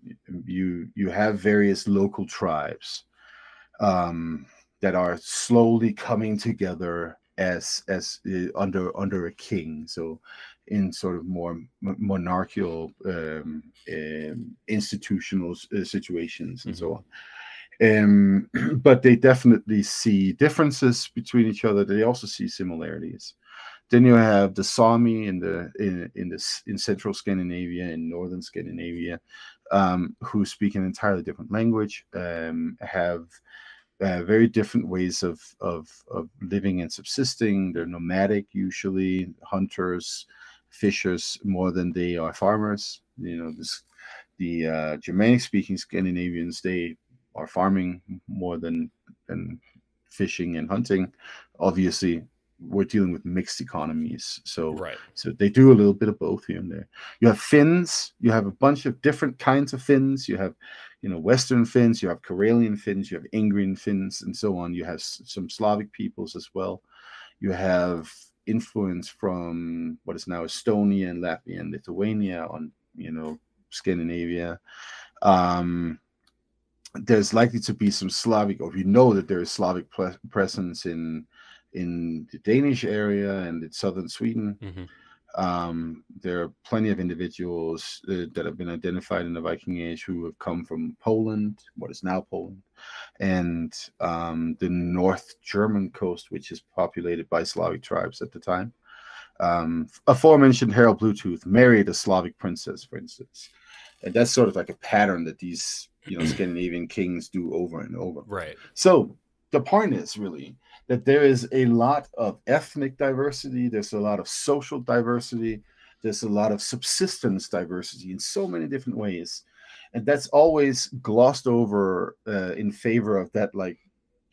you you have various local tribes um, that are slowly coming together as as uh, under under a king. So in sort of more monarchical um, um, institutional uh, situations and so on. Um, <clears throat> but they definitely see differences between each other. They also see similarities. Then you have the Sami in the in in this in central Scandinavia in northern Scandinavia, um, who speak an entirely different language, um, have uh, very different ways of, of of living and subsisting. They're nomadic, usually hunters, fishers, more than they are farmers. You know, this the uh, Germanic-speaking Scandinavians they are farming more than than fishing and hunting. Obviously, we're dealing with mixed economies, so Right. so they do a little bit of both here and there. You have Finns. You have a bunch of different kinds of Finns. You have, you know, Western Finns. You have Karelian Finns. You have Ingrian Finns, and so on. You have s- some Slavic peoples as well. You have influence from what is now Estonia and Latvia and Lithuania on, you know, Scandinavia. Um, there's likely to be some Slavic, or we know that there is Slavic pre- presence in in the Danish area and in southern Sweden. hmm Um, there are plenty of individuals uh, that have been identified in the Viking Age who have come from Poland, what is now Poland, and um, the North German coast, which is populated by Slavic tribes at the time. Um, aforementioned Harald Bluetooth married a Slavic princess, for instance, and that's sort of like a pattern that these you know <clears throat> Scandinavian kings do over and over. Right. So the point is really that there is a lot of ethnic diversity, there's a lot of social diversity, there's a lot of subsistence diversity in so many different ways. And that's always glossed over uh, in favor of that like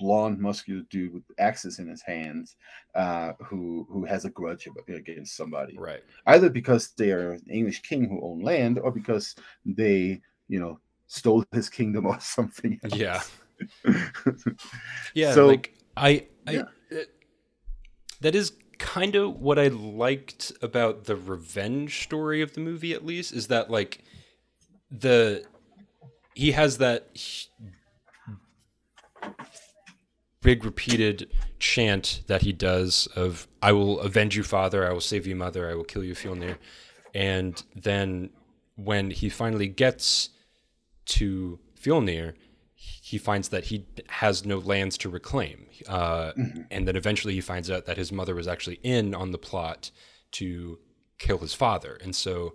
blonde muscular dude with axes in his hands uh, who who has a grudge against somebody Right. either because they are an English king who own land or because they you know stole his kingdom <laughs> or something else. Yeah. <laughs> Yeah. So- like I, I Yeah. uh, that is kind of what I liked about the revenge story of the movie. At least is that like the he has that big repeated chant that he does of "I will avenge you, father. I will save you, mother. I will kill you, Fjolnir." And then when he finally gets to Fjolnir, he finds that he has no lands to reclaim. Uh, And then eventually he finds out that his mother was actually in on the plot to kill his father. And so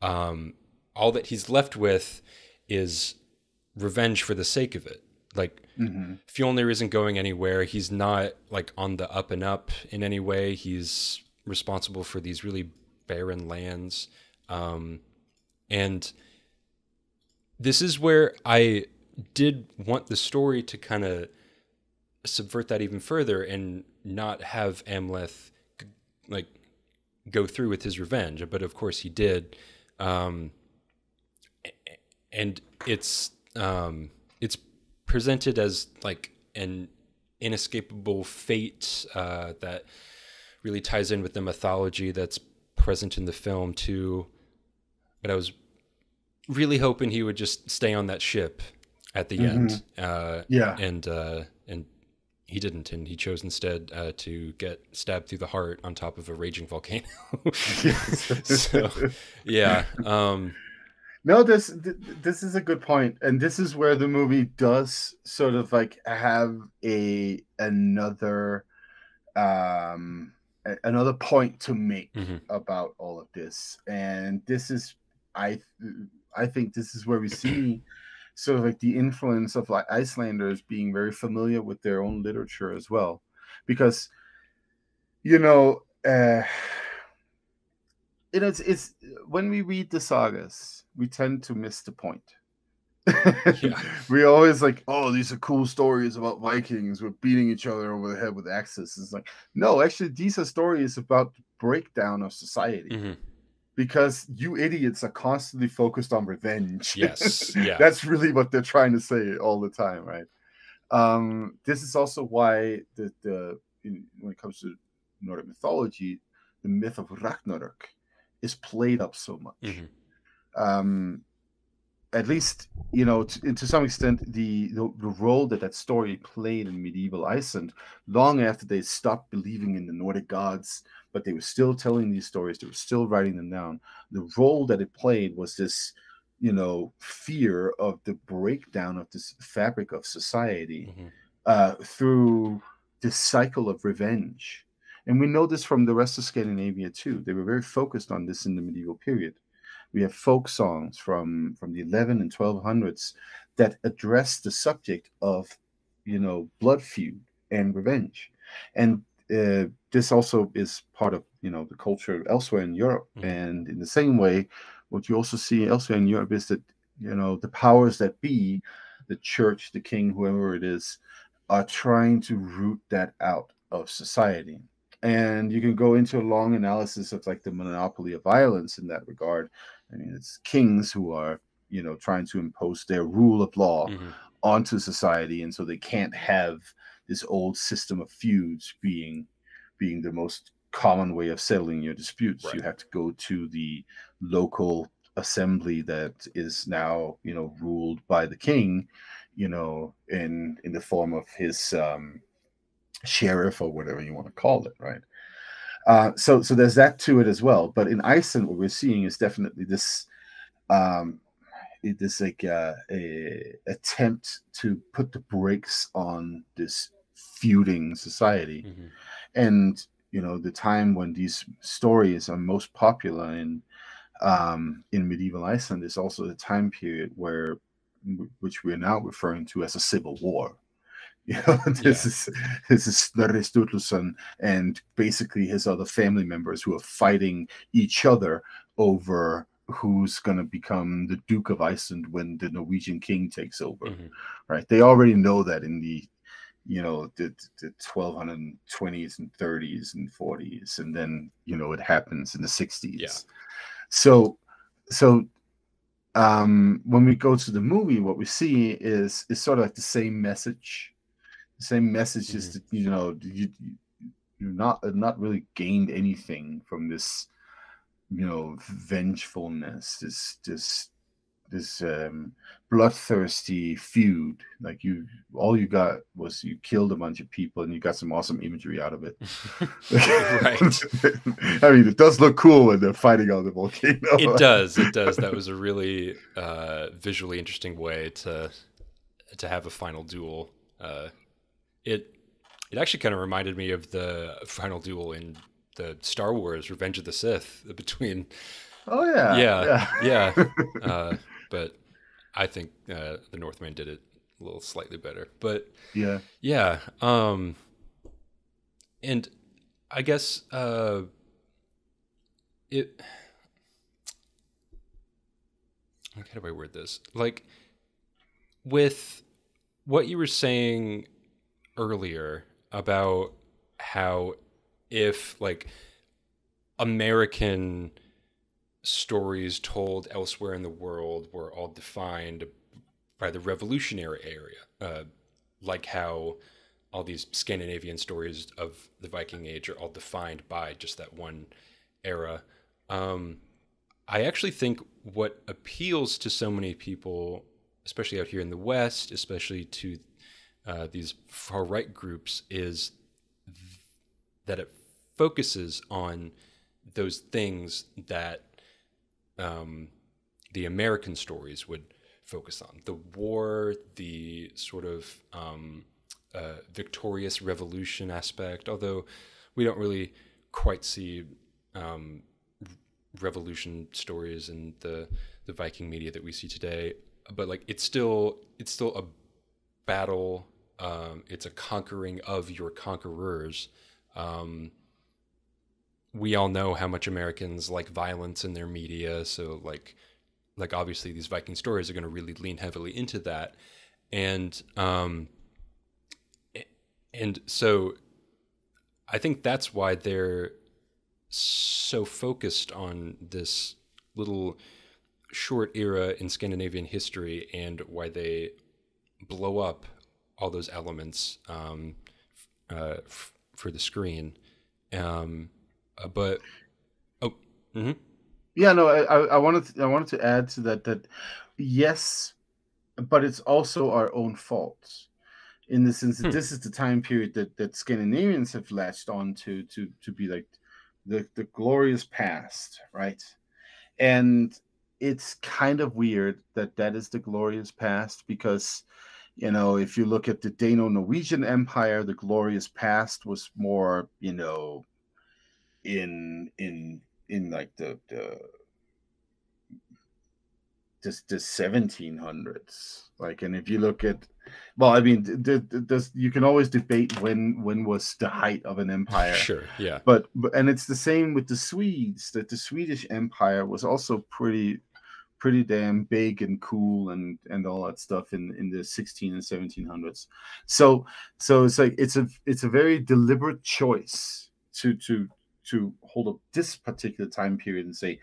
um, all that he's left with is revenge for the sake of it. Like, Mhm. Fjolnir isn't going anywhere. He's not like on the up and up in any way. He's responsible for these really barren lands. Um, and this is where I did want the story to kind of subvert that even further and not have Amleth like go through with his revenge. But of course he did. Um, and it's um, it's presented as like an inescapable fate uh, that really ties in with the mythology that's present in the film too. But I was really hoping he would just stay on that ship at the end. Uh, Yeah. and uh, and he didn't, and he chose instead uh, to get stabbed through the heart on top of a raging volcano. <laughs> <laughs> so, yeah, um, No, this th- this is a good point, and this is where the movie does sort of like have a another um a- another point to make Mhm. about all of this, and this is I I think this is where we see sort of like the influence of like Icelanders being very familiar with their own literature as well, because you know. uh <sighs> you know, it's it's when we read the sagas, we tend to miss the point. Yeah. <laughs> We always like, oh, these are cool stories about Vikings with beating each other over the head with axes. It's like, no, actually, these are stories about the breakdown of society mhm. because you idiots are constantly focused on revenge. yes, <laughs> yeah, That's really what they're trying to say all the time, right? Um, this is also why the the in, when it comes to Nordic mythology, the myth of Ragnarok is played up so much. Mhm. Um, at least, you know, to, to some extent, the, the the role that that story played in medieval Iceland, long after they stopped believing in the Nordic gods, but they were still telling these stories, they were still writing them down. The role that it played was this, you know, fear of the breakdown of this fabric of society Mhm. uh, through this cycle of revenge. And we know this from the rest of Scandinavia too. They were very focused on this in the medieval period. We have folk songs from from the 11 and 1200s that address the subject of, you know, blood feud and revenge. And uh, this also is part of, you know, the culture elsewhere in Europe. Mhm. And in the same way, what you also see elsewhere in Europe is that, you know, the powers that be, the church, the king, whoever it is, are trying to root that out of society. And you can go into a long analysis of like the monopoly of violence in that regard. I mean, it's kings who are, you know, trying to impose their rule of law Mhm. onto society, and so they can't have this old system of feuds being being the most common way of settling your disputes. You have to go to the local assembly that is now, you know, ruled by the king, you know, in in the form of his um, sheriff or whatever you want to call it, right? Uh, so so there's that to it as well. But in Iceland, what we're seeing is definitely this um, it- this like uh, a attempt to put the brakes on this feuding society Mhm. and you know the time when these stories are most popular in um, in medieval Iceland is also the time period where which we are now referring to as a civil war. You know, <laughs> this is this is Snorri Sturluson and basically his other family members who are fighting each other over who's going to become the Duke of Iceland when the Norwegian king takes over Mhm. right? They already know that in the, you know, the, the 1220s and 30s and 40s, and then you know it happens in the 60s. Yeah. So, so um, when we go to the movie, what we see is is sort of like the same message, same message is that you know you you're not not really gained anything from this, you know, vengefulness, this this this um bloodthirsty feud like you all you got was you killed a bunch of people and you got some awesome imagery out of it <laughs> right. <laughs> i mean it does look cool when they're fighting on the volcano It <laughs> does. It does. That was a really uh, visually interesting way to to have a final duel. Uh, it it actually kind of reminded me of the final duel in the Star Wars Revenge of the Sith <laughs> between oh yeah yeah yeah. <laughs> Uh, but I think uh, the Northman did it a little slightly better. But yeah yeah, um, and I guess uh, it. How do I word this? Like with what you were saying earlier about how if like American stories told elsewhere in the world were all defined by the revolutionary area, uh, like how all these Scandinavian stories of the Viking Age are all defined by just that one era. Um, I actually think what appeals to so many people, especially out here in the West, especially to uh, these far right groups, is that it focuses on those things that um, the American stories would focus on the war, the sort of um, uh, victorious revolution aspect, although we don't really quite see um, revolution stories in the the Viking media that we see today. But like it's still it's still a battle. Um, it's a conquering of your conquerors. Um, we all know how much Americans like violence in their media, so like like obviously these Viking stories are going to really lean heavily into that, and um, and so I think that's why they're so focused on this little short era in Scandinavian history and why they blow up all those elements um, uh, f- for the screen. Um, uh, but oh, mm-hmm. yeah, no, I, I wanted to, I wanted to add to that that yes, but it's also our own fault in the sense that hmm. this is the time period that, that Scandinavians have latched on to to to be like the the glorious past, right? And it's kind of weird that that is the glorious past because you know if you look at the Dano-Norwegian Empire, the glorious past was more you know in in in like the the just the 1700s like and if you look at well i mean the, you can always debate when when was the height of an empire. Sure yeah. But, but and it's the same with the swedes that the swedish empire was also pretty pretty damn big and cool and and all that stuff in in the 16 and 1700s so so it's like it's a it's a very deliberate choice to to to hold up this particular time period and say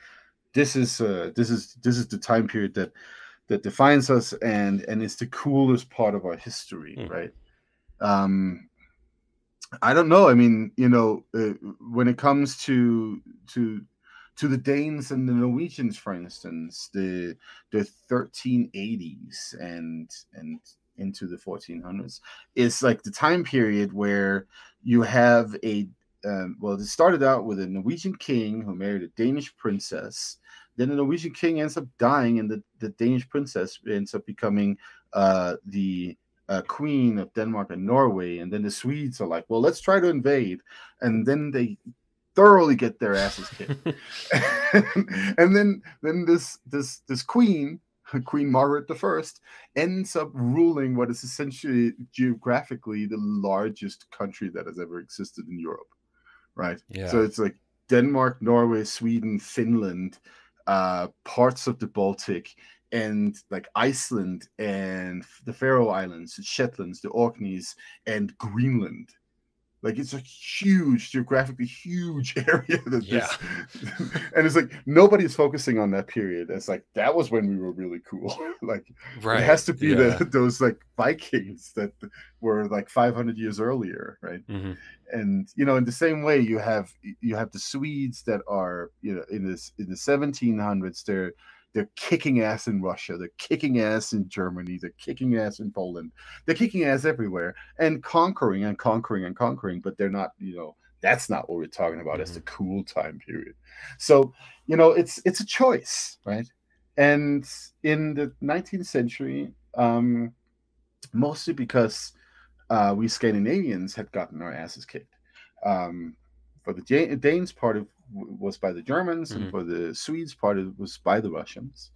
this is uh, this is this is the time period that that defines us and and it's the coolest part of our history mm. right? Um i don't know. I mean you know uh, when it comes to to to the danes and the norwegians for instance the the 1380s and and into the 1400s is like the time period where you have a um, well, it started out with a Norwegian king who married a Danish princess. Then the Norwegian king ends up dying, and the, the Danish princess ends up becoming uh, the uh, queen of Denmark and Norway. And then the Swedes are like, well, let's try to invade. And then they thoroughly get their asses <laughs> kicked. <laughs> and then then this this this queen <laughs> Queen Margaret the First, ends up ruling what is essentially geographically the largest country that has ever existed in Europe right? Yeah. So it's like Denmark, Norway, Sweden, Finland, uh, parts of the Baltic, and like Iceland and the Faroe Islands, the Shetlands, the Orkneys, and Greenland. Like it's a huge, geographically huge <laughs> area. That yeah. This, <laughs> and it's like nobody's focusing on that period. It's like that was when we were really cool. <laughs> like right. it has to be yeah. the, those like Vikings that were like 500 years earlier, right? Mm-hmm. And you know, in the same way, you have you have the Swedes that are you know in this in the 1700s. They're they're kicking ass in Russia. They're kicking ass in Germany. They're kicking ass in Poland. They're kicking ass everywhere and conquering and conquering and conquering. But they're not, you know, that's not what we're talking about. Mm-hmm. It's the cool time period. So, you know, it's it's a choice, right? And in the 19th century, um, mostly because uh, we Scandinavians had gotten our asses kicked. Um, for the Danes part of was by the Germans, mm-hmm. and for the Swedes, part of it was by the Russians.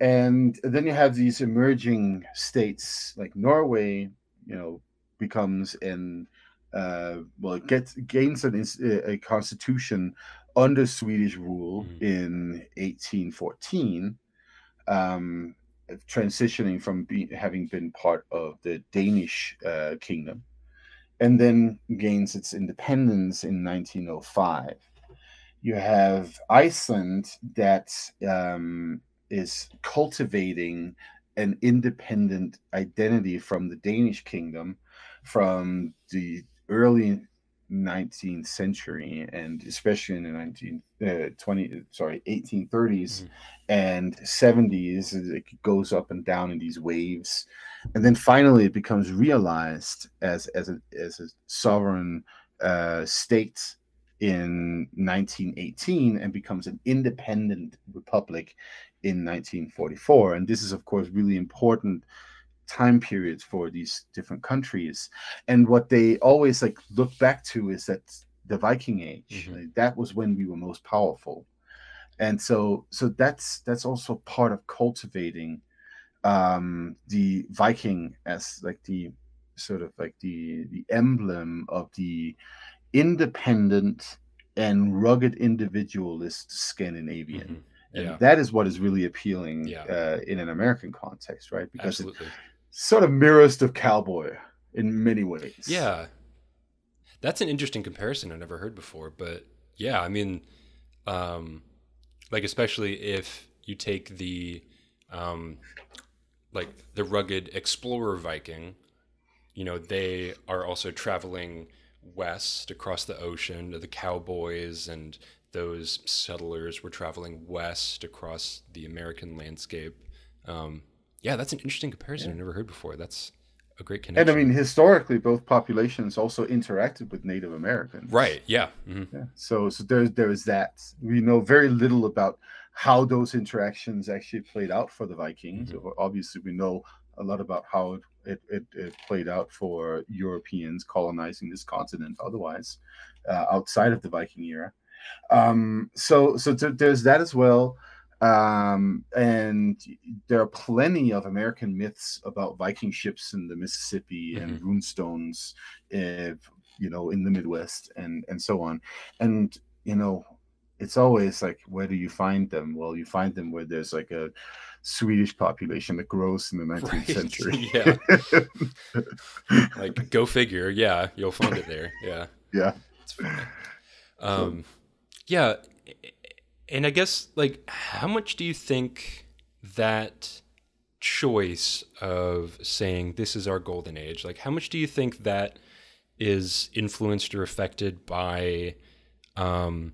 And then you have these emerging states like Norway, you know, becomes an uh, well, it gets gains an, a constitution under Swedish rule mm-hmm. in 1814, um, transitioning from be, having been part of the Danish uh, kingdom and then gains its independence in 1905. You have Iceland that um, is cultivating an independent identity from the Danish kingdom from the early 19th century and especially in the 19 uh, 20 sorry 1830s mm-hmm. and 70s it goes up and down in these waves and then finally it becomes realized as as a, as a sovereign uh, state in 1918 and becomes an independent republic in 1944 and this is of course really important time periods for these different countries. And what they always like look back to is that the viking age mm-hmm. like, that was when we were most powerful. And so so that's that's also part of cultivating um the viking as like the sort of like the the emblem of the independent and rugged individualist scandinavian mm-hmm. And yeah. that is what is really appealing yeah. uh, in an American context, right? Because Absolutely. it sort of mirrors the cowboy in many ways. Yeah. That's an interesting comparison I never heard before. But yeah, I mean, um, like, especially if you take the, um, like, the rugged explorer Viking, you know, they are also traveling west across the ocean. The cowboys and those settlers were traveling west across the American landscape. Um, yeah, that's an interesting comparison yeah. I've never heard before. That's a great connection. And I mean, historically, both populations also interacted with Native Americans. Right. Yeah. Mm-hmm. yeah. So, so there's there is that. We know very little about how those interactions actually played out for the Vikings. Mm-hmm. Obviously, we know a lot about how it, it, it, played out for Europeans colonizing this continent. Otherwise, uh, outside of the Viking era. Um, so so th- there's that as well. Um, and there are plenty of American myths about Viking ships in the Mississippi mm-hmm. and runestones, if, you know, in the Midwest and and so on. And you know, it's always like, where do you find them? Well, you find them where there's like a Swedish population that grows in the <laughs> 19th right. century. <laughs> Yeah. <laughs> like, go figure. Yeah, you'll find it there. Yeah. Yeah. It's funny. Um, yeah, and I guess like how much do you think that choice of saying this is our golden age, like how much do you think that is influenced or affected by um,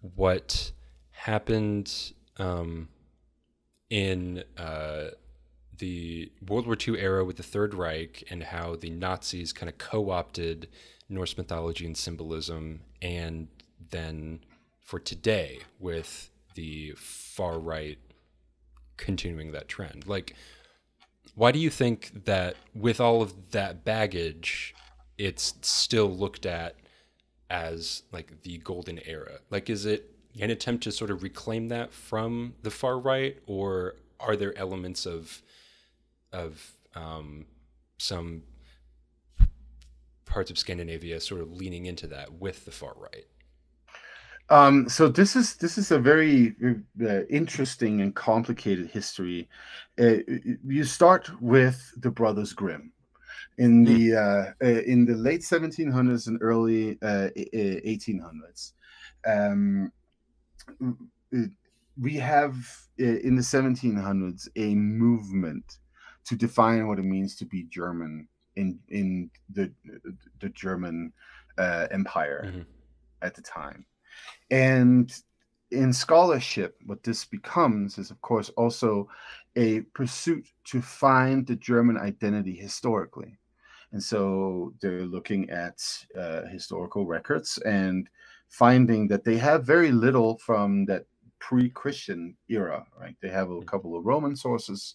what happened um, in uh, the World War II era with the Third Reich and how the Nazis kind of co opted Norse mythology and symbolism and then for today with the far right continuing that trend. Like, why do you think that with all of that baggage, it's still looked at as like the golden era? Like, is it an attempt to sort of reclaim that from the far right, or are there elements of of um, some parts of Scandinavia sort of leaning into that with the far right? Um, so this is this is a very uh, interesting and complicated history. Uh, you start with the Brothers Grimm in hmm. the uh, uh, in the late 1700s and early 1800s. Uh, um, we have uh, in the 1700s a movement to define what it means to be German in in the the German Empire mm-hmm. at the time and in scholarship, what this becomes is, of course, also a pursuit to find the German identity historically. And so they're looking at uh, historical records and finding that they have very little from that pre-Christian era, right? They have a mm. couple of Roman sources,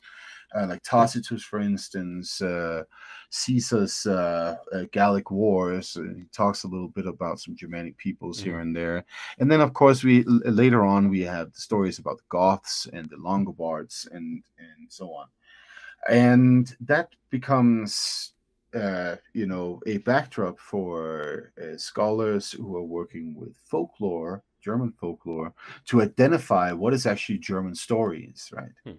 uh, like Tacitus, for instance, uh, Caesar's uh, uh Gallic Wars. Uh, he talks a little bit about some Germanic peoples mm-hmm. here and there, and then of course we later on we have the stories about the Goths and the Longobards and and so on, and that becomes uh, you know, a backdrop for uh, scholars who are working with folklore German folklore to identify what is actually German stories, right? Hmm.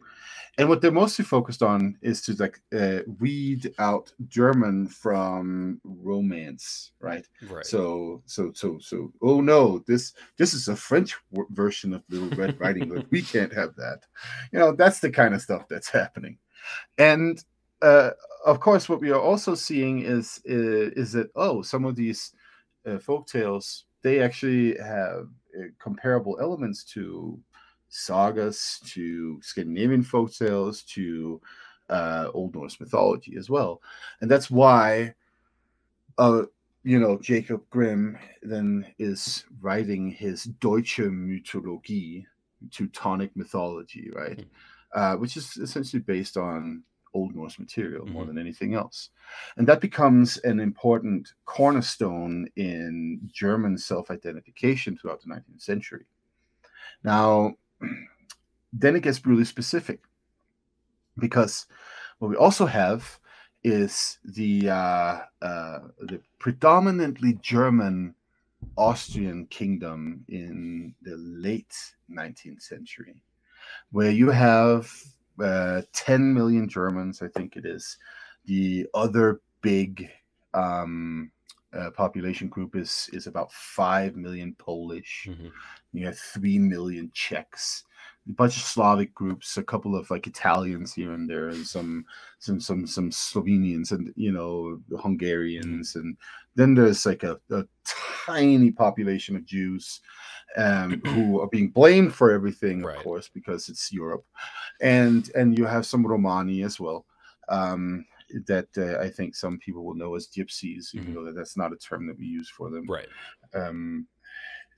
And what they're mostly focused on is to like uh, weed out German from Romance, right? Right. So, so, so, so. Oh no, this this is a French version of Little Red Riding Hood. we can't have that. You know, that's the kind of stuff that's happening. And uh, of course, what we are also seeing is is, is that oh, some of these uh, folk tales they actually have uh, comparable elements to sagas, to Scandinavian folk tales, to uh, Old Norse mythology as well, and that's why, uh, you know, Jacob Grimm then is writing his Deutsche Mythologie, Teutonic mythology, right, Mm. uh, which is essentially based on Old Norse material more Mhm. than anything else. And that becomes an important cornerstone in German self identification throughout the 19th century. Now, <clears throat> then it gets really specific because what we also have is the uh, uh, the predominantly German Austrian kingdom in the late 19th century, where you have uh, 10 million Germans, I think it is. The other big um, uh, population group is is about 5 million Polish. Mhm. You have 3 million Czechs. A bunch of Slavic groups, a couple of like Italians here and there, and some some some some Slovenians and you know Hungarians, and then there's like a, a tiny population of Jews um, <clears throat> who are being blamed for everything, of Right. course, because it's Europe, and and you have some Romani as well. Um, that uh, I think some people will know as gypsies, even Mhm. though that that's not a term that we use for them Right. um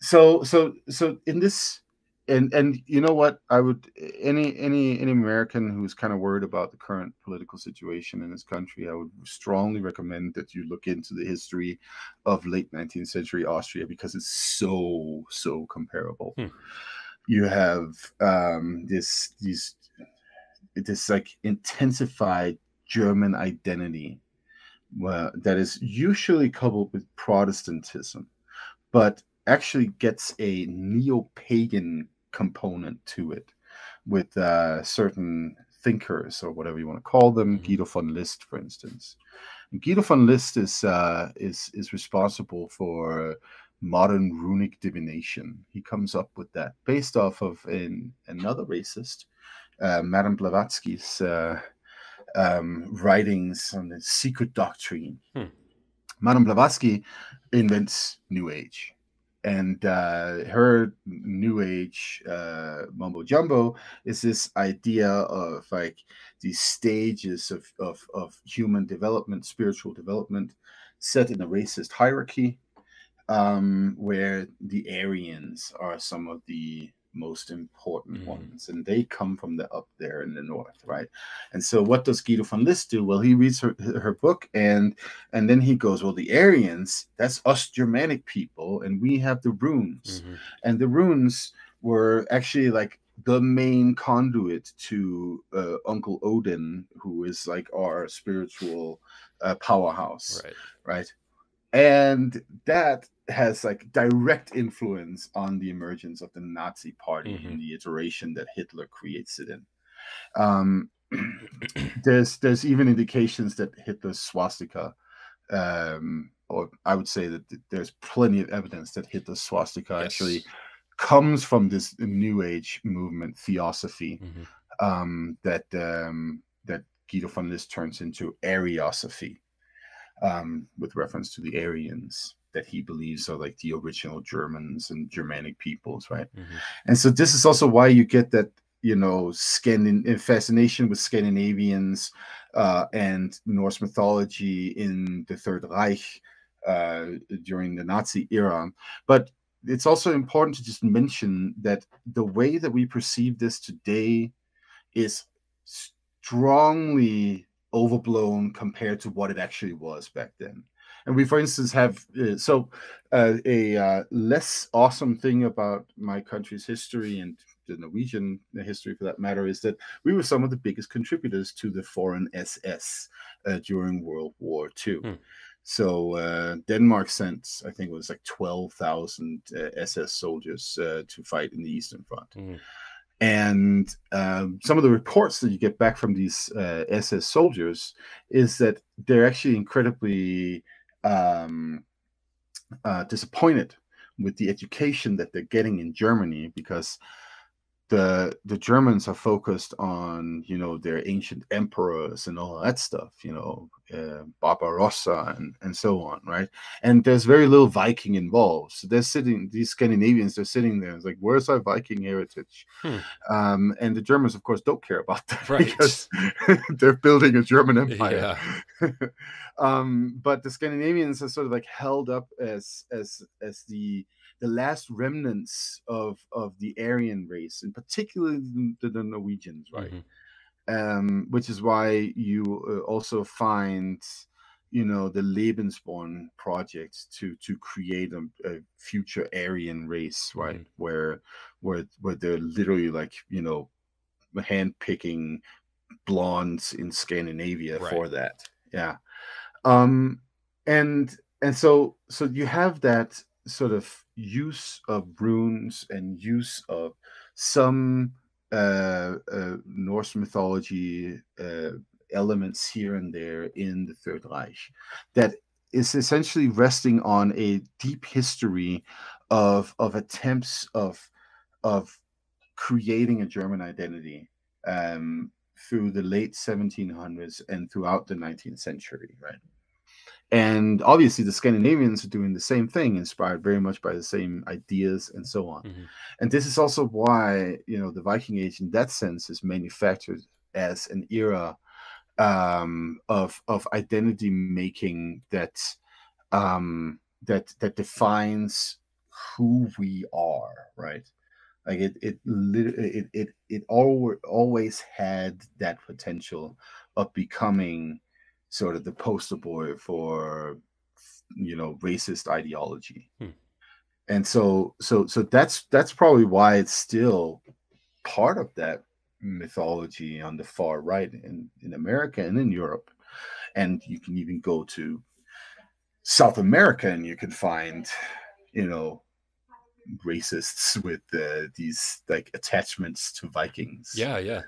so so so in this and and you know what i would any any any american who's kind of worried about the current political situation in this country i would strongly recommend that you look into the history of late 19th century austria because it's so so comparable Hmm. you have um this these this like intensified german identity well, that is usually coupled with protestantism but actually gets a neo-pagan component to it with uh, certain thinkers or whatever you want to call them. Mhm. guido von list for instance. And guido von list is uh, is is responsible for modern runic divination. He comes up with that based off of an, another racist uh, madame blavatsky's uh, um, writings on the secret doctrine Hmm. Madame Blavatsky invents New Age, and uh, her New Age uh, mumbo jumbo is this idea of like these stages of, of of human development, spiritual development, set in a racist hierarchy, um, where the Aryans are some of the most important Mhm. ones, and they come from the up there in the north, right? And so, what does Guido von List do? Well, he reads her her book, and and then he goes, well, the Aryans, that's us Germanic people, and we have the runes, Mhm. and the runes were actually like the main conduit to uh, Uncle Odin, who is like our spiritual uh, powerhouse Right. right? And that has like direct influence on the emergence of the Nazi Party Mhm. in the iteration that Hitler creates it in. Um, <clears throat> there's there's even indications that Hitler's swastika, um, or I would say that there's plenty of evidence that Hitler's swastika actually comes from this New Age movement theosophy Mhm. um, that um, that Guido von List turns into Ariosophy, um, with reference to the Aryans that he believes are like the original Germans and Germanic peoples, right? Mhm. And so this is also why you get that you know Scandin- fascination with Scandinavians uh, and Norse mythology in the Third Reich uh, during the Nazi era, but it's also important to just mention that the way that we perceive this today is strongly overblown compared to what it actually was back then. And we, for instance, have uh, so uh, a uh, less awesome thing about my country's history and the Norwegian history, for that matter, is that we were some of the biggest contributors to the foreign SS uh, during World War II. Hmm. So uh, Denmark sent, I think it was like twelve thousand uh, SS soldiers uh, to fight in the Eastern Front. Mm. And um, some of the reports that you get back from these uh, SS soldiers is that they're actually incredibly um, uh, disappointed with the education that they're getting in Germany because the the Germans are focused on you know their ancient emperors and all that stuff, you know, uh, Barbarossa and and so on, right? And there's very little Viking involved. So they're sitting these Scandinavians, they're sitting there. It's like, where's our Viking heritage? Hmm. Um, and the Germans, of course, don't care about <laughs> that Right. because <laughs> they're building a German empire. Yeah. <laughs> um, but the Scandinavians are sort of like held up as as as the the last remnants of of the Aryan race, and particularly the, the Norwegians, right? Mhm. Um, which is why you uh, also find, you know, the Lebensborn project to to create a, a future Aryan race, right? Mhm. Where where where they're literally like you know, hand picking blondes in Scandinavia Right. for that. Yeah. Um and and so so you have that sort of use of runes and use of some uh, uh Norse mythology uh elements here and there in the Third Reich that is essentially resting on a deep history of of attempts of of creating a German identity um, through the late 1700s and throughout the 19th century, right? And obviously, the Scandinavians are doing the same thing, inspired very much by the same ideas and so on. Mhm. And this is also why, you know, the Viking Age, in that sense, is manufactured as an era um, of of identity making that um, that that defines who we are, right? Like it, it, it, it, it al- always had that potential of becoming sort of the poster boy for, you know, racist ideology. Hmm. And so, so, so that's that's probably why it's still part of that mythology on the far right in in America and in Europe, and you can even go to South America and you can find, you know, racists with uh, these like attachments to Vikings. Yeah, yeah.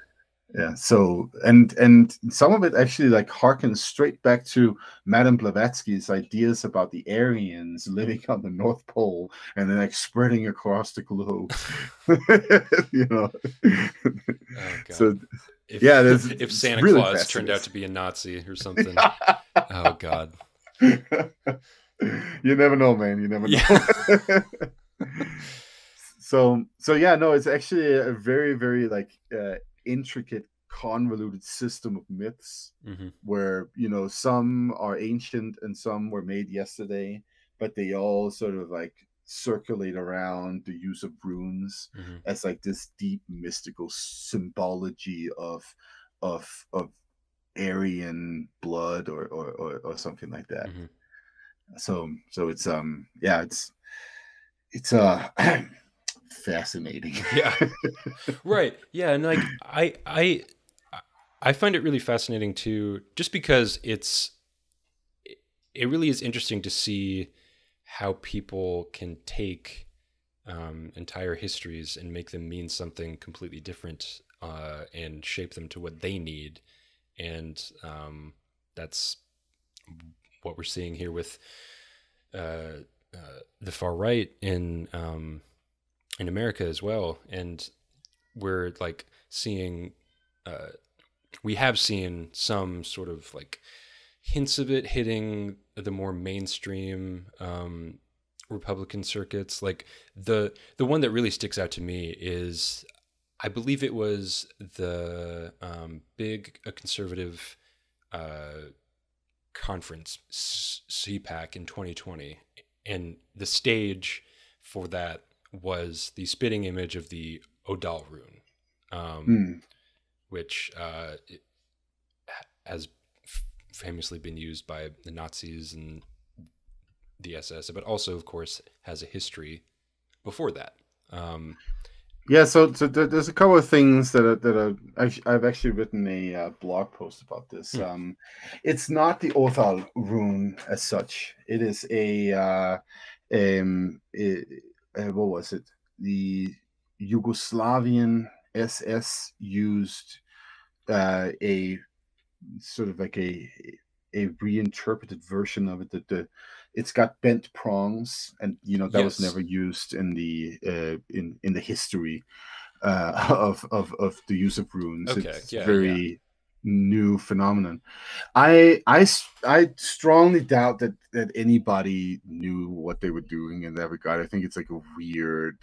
Yeah. So and and some of it actually like harkens straight back to Madame Blavatsky's ideas about the Aryans living on the North Pole and then like spreading across the globe. <laughs> <laughs> you know. Oh, God. so If, yeah, there's- if Santa really Claus turned out to be a Nazi or <laughs> something. oh God. you never know, man. You never know. Yeah. so so yeah, no, it's actually a very very like uh, intricate, convoluted system of myths hmm where you know some are ancient and some were made yesterday, but they all sort of like circulate around the use of runes hmm as like this deep mystical symbology of of of Aryan blood or or, or, or something like that. Mhm. So so it's um yeah it's it's uh <clears throat> fascinating. <laughs> Yeah. right yeah and like i i i find it really fascinating too just because it's it- really is interesting to see how people can take um, entire histories and make them mean something completely different uh, and shape them to what they need and um, that's what we're seeing here with uh, uh, the far right in um, in America as well, and we're like seeing uh, we have seen some sort of like hints of it hitting the more mainstream um, Republican circuits. Like the the one that really sticks out to me is I believe it was the um, big uh, conservative uh, conference CPAC in 2020, and the stage for that was the spitting image of the Odal rune, um, Hmm. which uh, has famously been used by the Nazis and the SS, but also, of course, has a history before that. Um, Yeah, so, so there's a couple of things that are, that are I've actually written a uh, blog post about this. Hmm. Um, it's not the Othal rune as such. It is a uh, um, it, uh, what was it? The Yugoslavian SS used uh, a sort of like a a reinterpreted version of it that the it's got bent prongs and you know that yes. was never used in the uh, in in the history uh, <laughs> of of of the use of runes okay. it's yeah, very. New phenomenon I, I i strongly doubt that that anybody knew what they were doing in that regard i think it's like a weird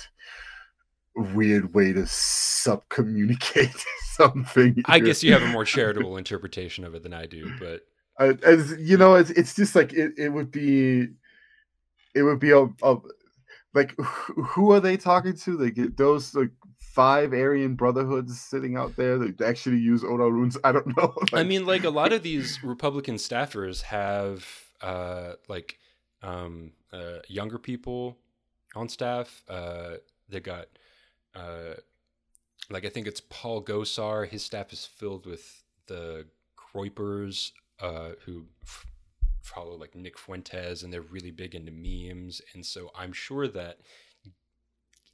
weird way to sub communicate <laughs> something. Here. I guess you have a more <laughs> charitable interpretation of it than I do, but uh, as you know, it's, it's just like it, it would be, it would be a, a like who are they talking to? Like those like five Aryan brotherhoods sitting out there that actually use Oda runes. I don't know. <laughs> like, I mean, like a lot of <laughs> these Republican staffers have uh like um uh younger people on staff. Uh they got uh, like I think it's Paul Gosar. His staff is filled with the Groypers uh, who f- follow like Nick Fuentes, and they're really big into memes. And so I'm sure that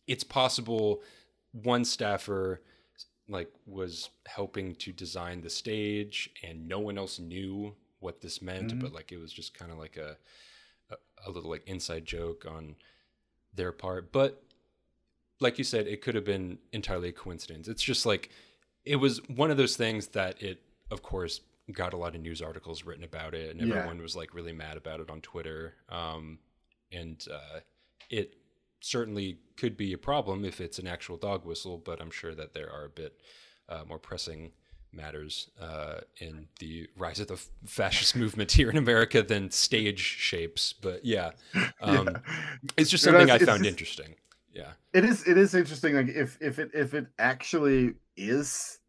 it's possible one staffer like was helping to design the stage, and no one else knew what this meant, mm-hmm. but like it was just kind of like a, a a little like inside joke on their part. But like you said, it could have been entirely a coincidence. It's just like it was one of those things that it, of course, got a lot of news articles written about it, and everyone yeah. was like really mad about it on Twitter. Um, and uh, it certainly could be a problem if it's an actual dog whistle, but I'm sure that there are a bit uh, more pressing matters uh, in the rise of the fascist <laughs> movement here in America than stage shapes. But yeah, <laughs> um, yeah. it's just something I found interesting yeah it is it is interesting like if if it if it actually is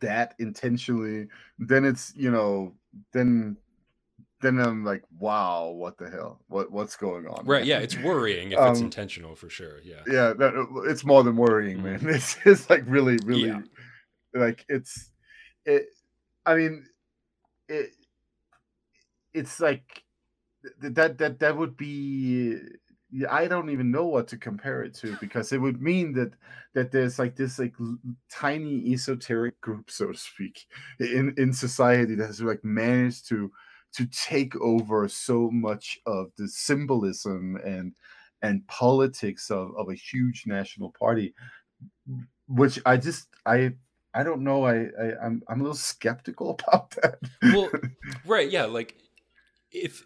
that intentionally then it's you know then then i'm like wow what the hell what what's going on right man? yeah it's worrying if um, it's intentional for sure yeah yeah that, it's more than worrying man mm-hmm. it's, <laughs> it's like really really yeah. like it's it i mean it it's like that that that would be I don't even know what to compare it to because it would mean that that there's like this like tiny esoteric group, so to speak, in in society that has like managed to to take over so much of the symbolism and and politics of, of a huge national party, which I just I I don't know I, I I'm I'm a little skeptical <laughs> about that. well, right, yeah, like if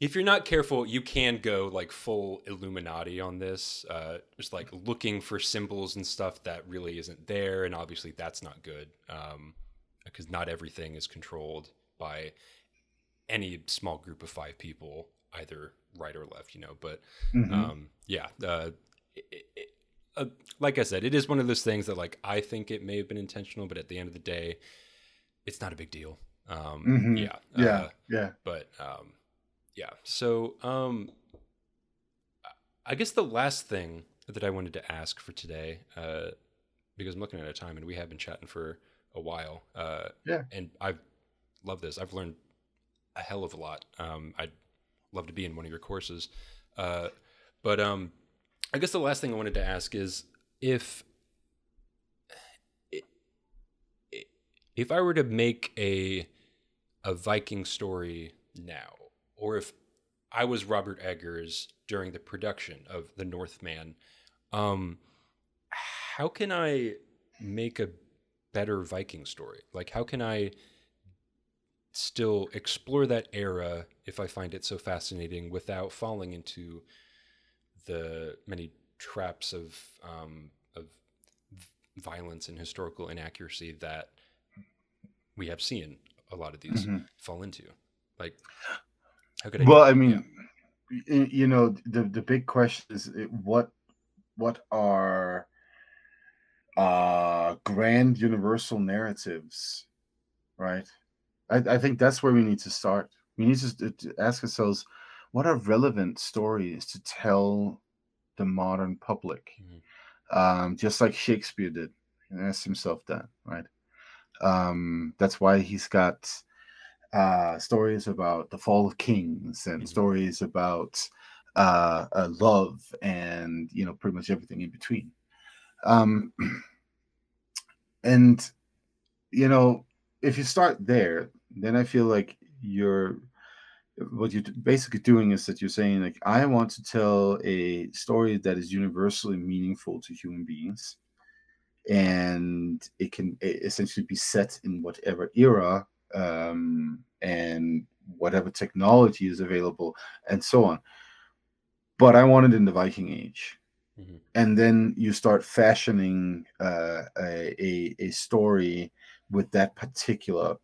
if you're not careful, you can go like full Illuminati on this, uh, just like looking for symbols and stuff that really isn't there, and obviously that's not good um, because not everything is controlled by any small group of five people, either right or left, you know. But mm-hmm. um, yeah, uh, it, it, uh, like I said, it is one of those things that like I think it may have been intentional, but at the end of the day, it's not a big deal. Um, mm-hmm. Yeah, yeah, uh, yeah. But um, yeah. So, um, I guess the last thing that I wanted to ask for today, uh, because I'm looking at a time and we have been chatting for a while. Uh, yeah. And I've loved this. I've learned a hell of a lot. Um, I'd love to be in one of your courses. Uh, but um, I guess the last thing I wanted to ask is if if I were to make a a Viking story now, or if I was Robert Eggers during the production of The Northman, um, how can I make a better Viking story? Like, how can I still explore that era if I find it so fascinating without falling into the many traps of um, of violence and historical inaccuracy that we have seen a lot of these mm-hmm. fall into? Like, how could I? Well, I mean, yeah. you know, the the big question is what what are uh grand universal narratives, right? I, I think that's where we need to start. We need to, to ask ourselves what are relevant stories to tell the modern public. Mm-hmm. um, just like Shakespeare did. He asked himself that, right? Um, that's why he's got uh, stories about the fall of kings and Mhm. stories about uh, uh, love and you know pretty much everything in between. Um, <clears throat> and you know, if you start there, then I feel like you're what you're basically doing is that you're saying like I want to tell a story that is universally meaningful to human beings, and it can essentially be set in whatever era um, and whatever technology is available and so on. But I want it in the Viking Age Mhm. and then you start fashioning uh, a, a a story with that particular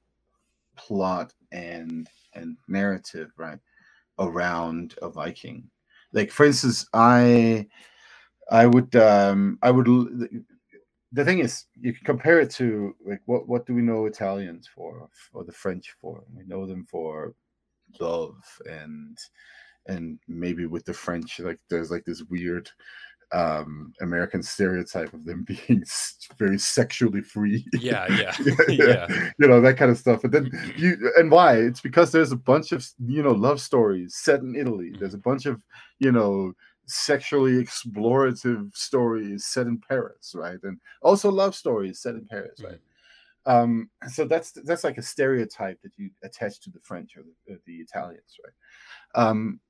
plot and and narrative right around a Viking. Like for instance, I I would um I would the thing is you can compare it to like what what do we know Italians for or the French for? We know them for love and and maybe with the French like there's like this weird um American stereotype of them <laughs> being very sexually free. Yeah, yeah, <laughs> <laughs> yeah. you know that kind of stuff. But then you and why? It's because there's a bunch of you know love stories set in Italy. There's a bunch of you know sexually explorative stories set in Paris, right? And also love stories set in Paris, right? Um, so that's that's like a stereotype that you attach to the French or the, the Italians, right? Um,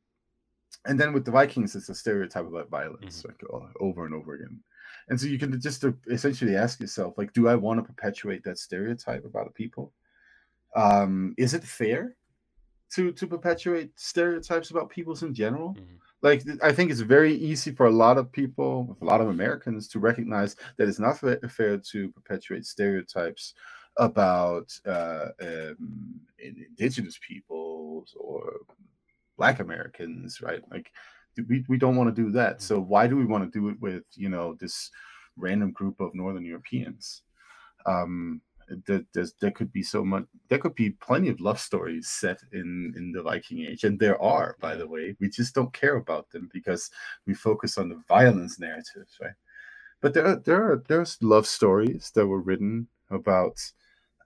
and then with the Vikings, it's a stereotype about violence, like o- over and over again. And so you can just uh, essentially ask yourself, like, do I want to perpetuate that stereotype about a people? Um, is it fair to to perpetuate stereotypes about peoples in general? Mhm. Like, I think it's very easy for a lot of people, a lot of Americans, to recognize that it's not fair to perpetuate stereotypes about uh, um, indigenous peoples or black Americans, right? Like we, we don't want to do that. So why do we want to do it with, you know, this random group of Northern Europeans? Um, there, there's, there could be so much, there could be plenty of love stories set in, in the Viking Age. And there are, by the way, we just don't care about them because we focus on the violence narratives, right? But there, are, there are, there's love stories that were written about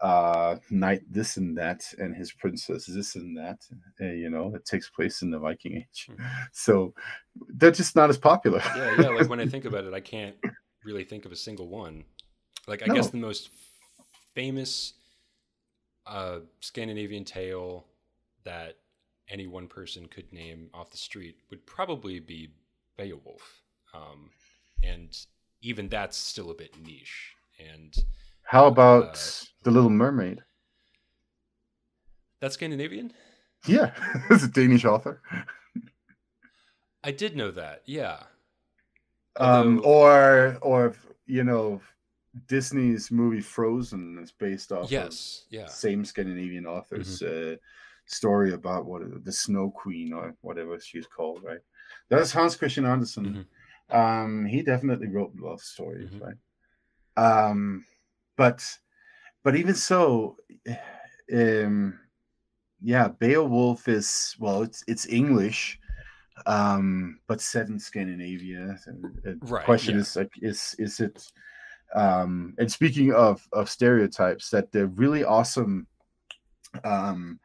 uh knight this and that and his princess this and that uh, you know it takes place in the viking age so they're just not as popular yeah, yeah. Like when I <laughs> think about it, I can't really think of a single one. Like I guess the most famous uh, Scandinavian tale that any one person could name off the street would probably be Beowulf, um, and even that's still a bit niche. And how about Uh, the little mermaid that's Scandinavian. yeah <laughs> it's a danish author I did know that. Yeah. um Although- or or you know disney's movie frozen is based off of yes. Yeah. same Scandinavian author's uh, story about what the Snow Queen or whatever she's called, right? That's Hans Christian Andersen. Um, he definitely wrote love stories, Mhm. right? Um, but but even so, um, yeah, Beowulf is well, it's it's English, um, but set in Scandinavia. And the Right, question yeah. is like, is is it? Um, and speaking of of stereotypes, that the really awesome, um,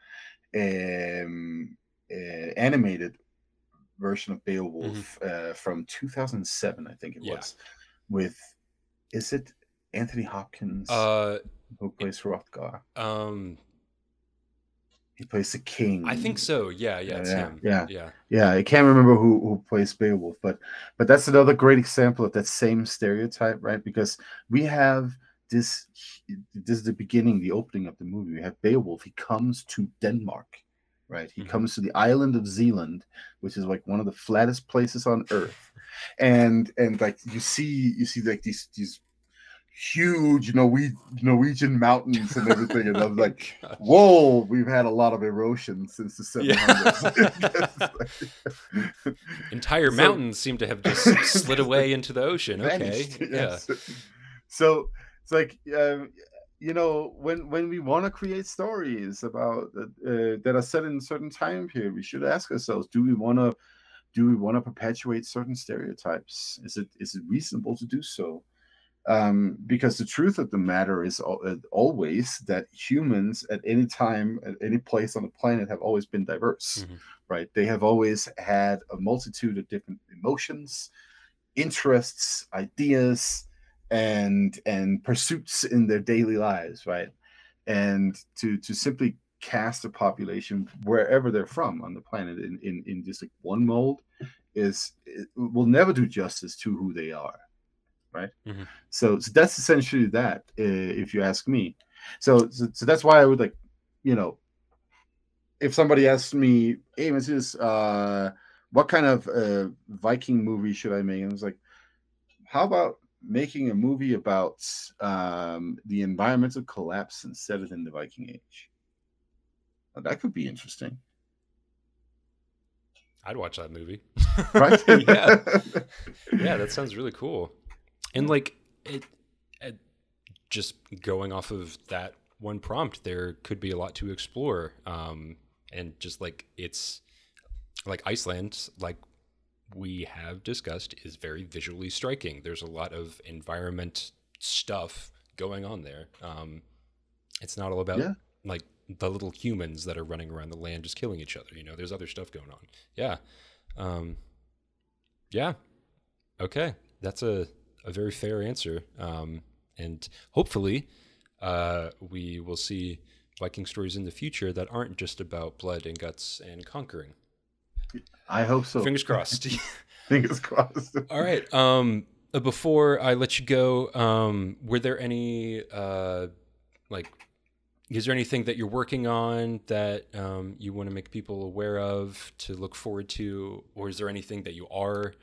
um, uh, animated version of Beowulf uh, from 2007, I think it Mm-hmm. Yeah. was, with is it Anthony Hopkins Uh, who plays Hrothgar? um, He plays the king. I think so. Yeah. Yeah. It's Yeah, him. yeah. Yeah. Yeah, I can't remember who who plays Beowulf, but but that's another great example of that same stereotype, right? Because we have this this is the beginning, the opening of the movie. We have Beowulf. He comes to Denmark, right? He Mhm. comes to the island of Zealand, which is like one of the flattest places on earth. And and like you see you see like these these huge Norwe- Norwegian mountains and everything, and I was <laughs> like, God. whoa, we've had a lot of erosion since the Yeah. 700s. <laughs> <laughs> Entire So- mountains seem to have just slid away into the ocean. Okay. Vanished, Yeah. So it's like, um, you know, when when we want to create stories about uh, uh, that are set in a certain time period, we should ask ourselves: Do we want to do we want to perpetuate certain stereotypes? Is it is it reasonable to do so? Um, because the truth of the matter is uh, always that humans at any time at any place on the planet have always been diverse mm-hmm. right? They have always had a multitude of different emotions interests ideas and and pursuits in their daily lives right? And to to simply cast a population wherever they're from on the planet in in, in just like one mold is will never do justice to who they are right mm-hmm. so, so that's essentially that if you ask me so, so, so that's why i would like you know if somebody asks me hey Mathias, uh what kind of uh, viking movie should i make and i was like how about making a movie about um, the environmental collapse and set it in the viking age now, that could be interesting I'd watch that movie. Right? <laughs> yeah. <laughs> Yeah, that sounds really cool. And like it, it, just going off of that one prompt, there could be a lot to explore. Um, and just like it's like Iceland, like we have discussed, is very visually striking. There's a lot of environment stuff going on there. Um, it's not all about yeah. like the little humans that are running around the land just killing each other. You know, there's other stuff going on. Yeah. Um, yeah. Okay. That's a, a very fair answer. Um, and hopefully, uh, we will see Viking stories in the future that aren't just about blood and guts and conquering. I hope so. Fingers <laughs> crossed. Fingers crossed. <laughs> All right. Um, uh, before I let you go, um, were there any uh, like is there anything that you're working on that um, you want to make people aware of to look forward to, or is there anything that you are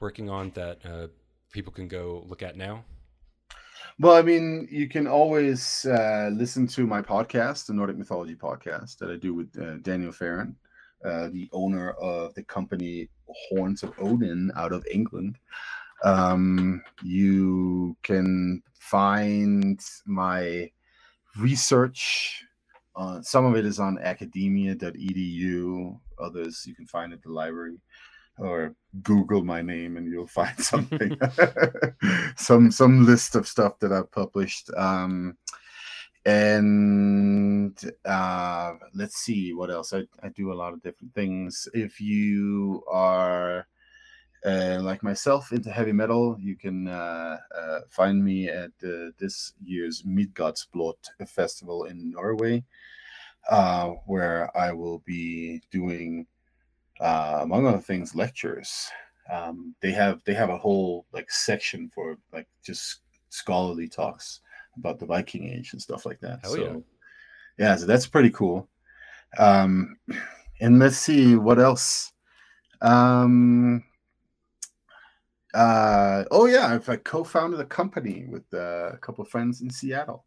working on that uh, people can go look at now? Well, I mean, you can always uh, listen to my podcast, the Nordic Mythology podcast, that I do with uh, Daniel Farrand, uh, the owner of the company Horns of Odin out of England. Um, you can find my research. Some of it is on academia.edu. Others you can find at the library or Google my name and you'll <laughs> find something. <laughs> <laughs> some some list of stuff that I've published. Um, and uh, let's see what else. I, I do a lot of different things. If you are uh, like myself into heavy metal, you can uh, uh, find me at uh, this year's Midgårdsblot festival in Norway, uh, where I will be doing, uh, among other things, lectures. Um, they have they have a whole like section for like just scholarly talks about the Viking Age and stuff like that. Hell so yeah. yeah, so that's pretty cool. Um, and let's see what else. Um, uh, oh yeah, I've I co-founded a company with uh, a couple of friends in Seattle,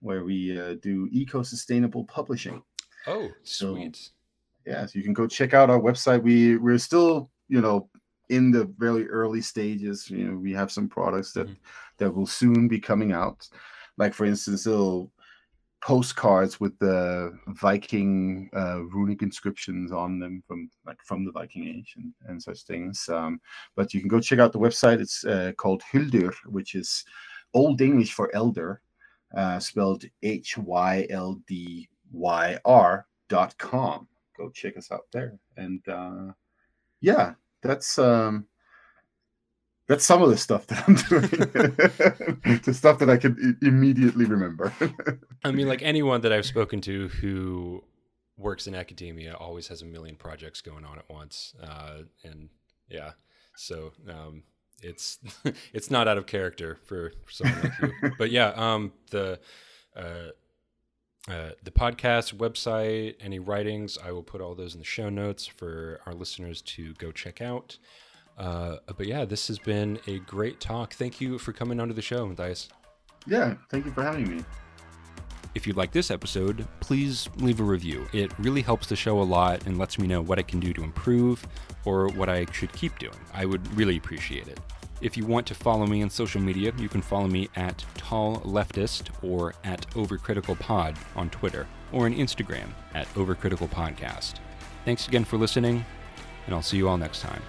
where we uh, do eco-sustainable publishing. Oh, sweet. Yeah, so you can go check out our website. We we're still, you know, in the very early stages. You know, we have some products that mm-hmm. that will soon be coming out. Like for instance, little postcards with the Viking uh, runic inscriptions on them from like from the Viking Age and, and such things. Um, but you can go check out the website. It's uh, called Hyldyr, which is Old English for elder, uh, spelled H Y L D Y R dot com. Go check us out there. And uh, yeah, that's um, that's some of the stuff that I'm <laughs> doing. the stuff that I can immediately remember. <laughs> I mean, like anyone that I've spoken to who works in academia always has a million projects going on at once, uh, and yeah, so um, it's <laughs> it's not out of character for, for someone like you. But yeah, um, the. Uh, uh, the podcast website, any writings, I will put all those in the show notes for our listeners to go check out. Uh, but yeah, this has been a great talk. Thank you for coming onto the show, Mathias. Yeah, thank you for having me. If you like this episode, please leave a review. It really helps the show a lot and lets me know what I can do to improve or what I should keep doing. I would really appreciate it. If you want to follow me on social media, you can follow me at Tall Leftist or at Overcritical Pod on Twitter or on Instagram at Overcritical Podcast. Thanks again for listening and I'll see you all next time.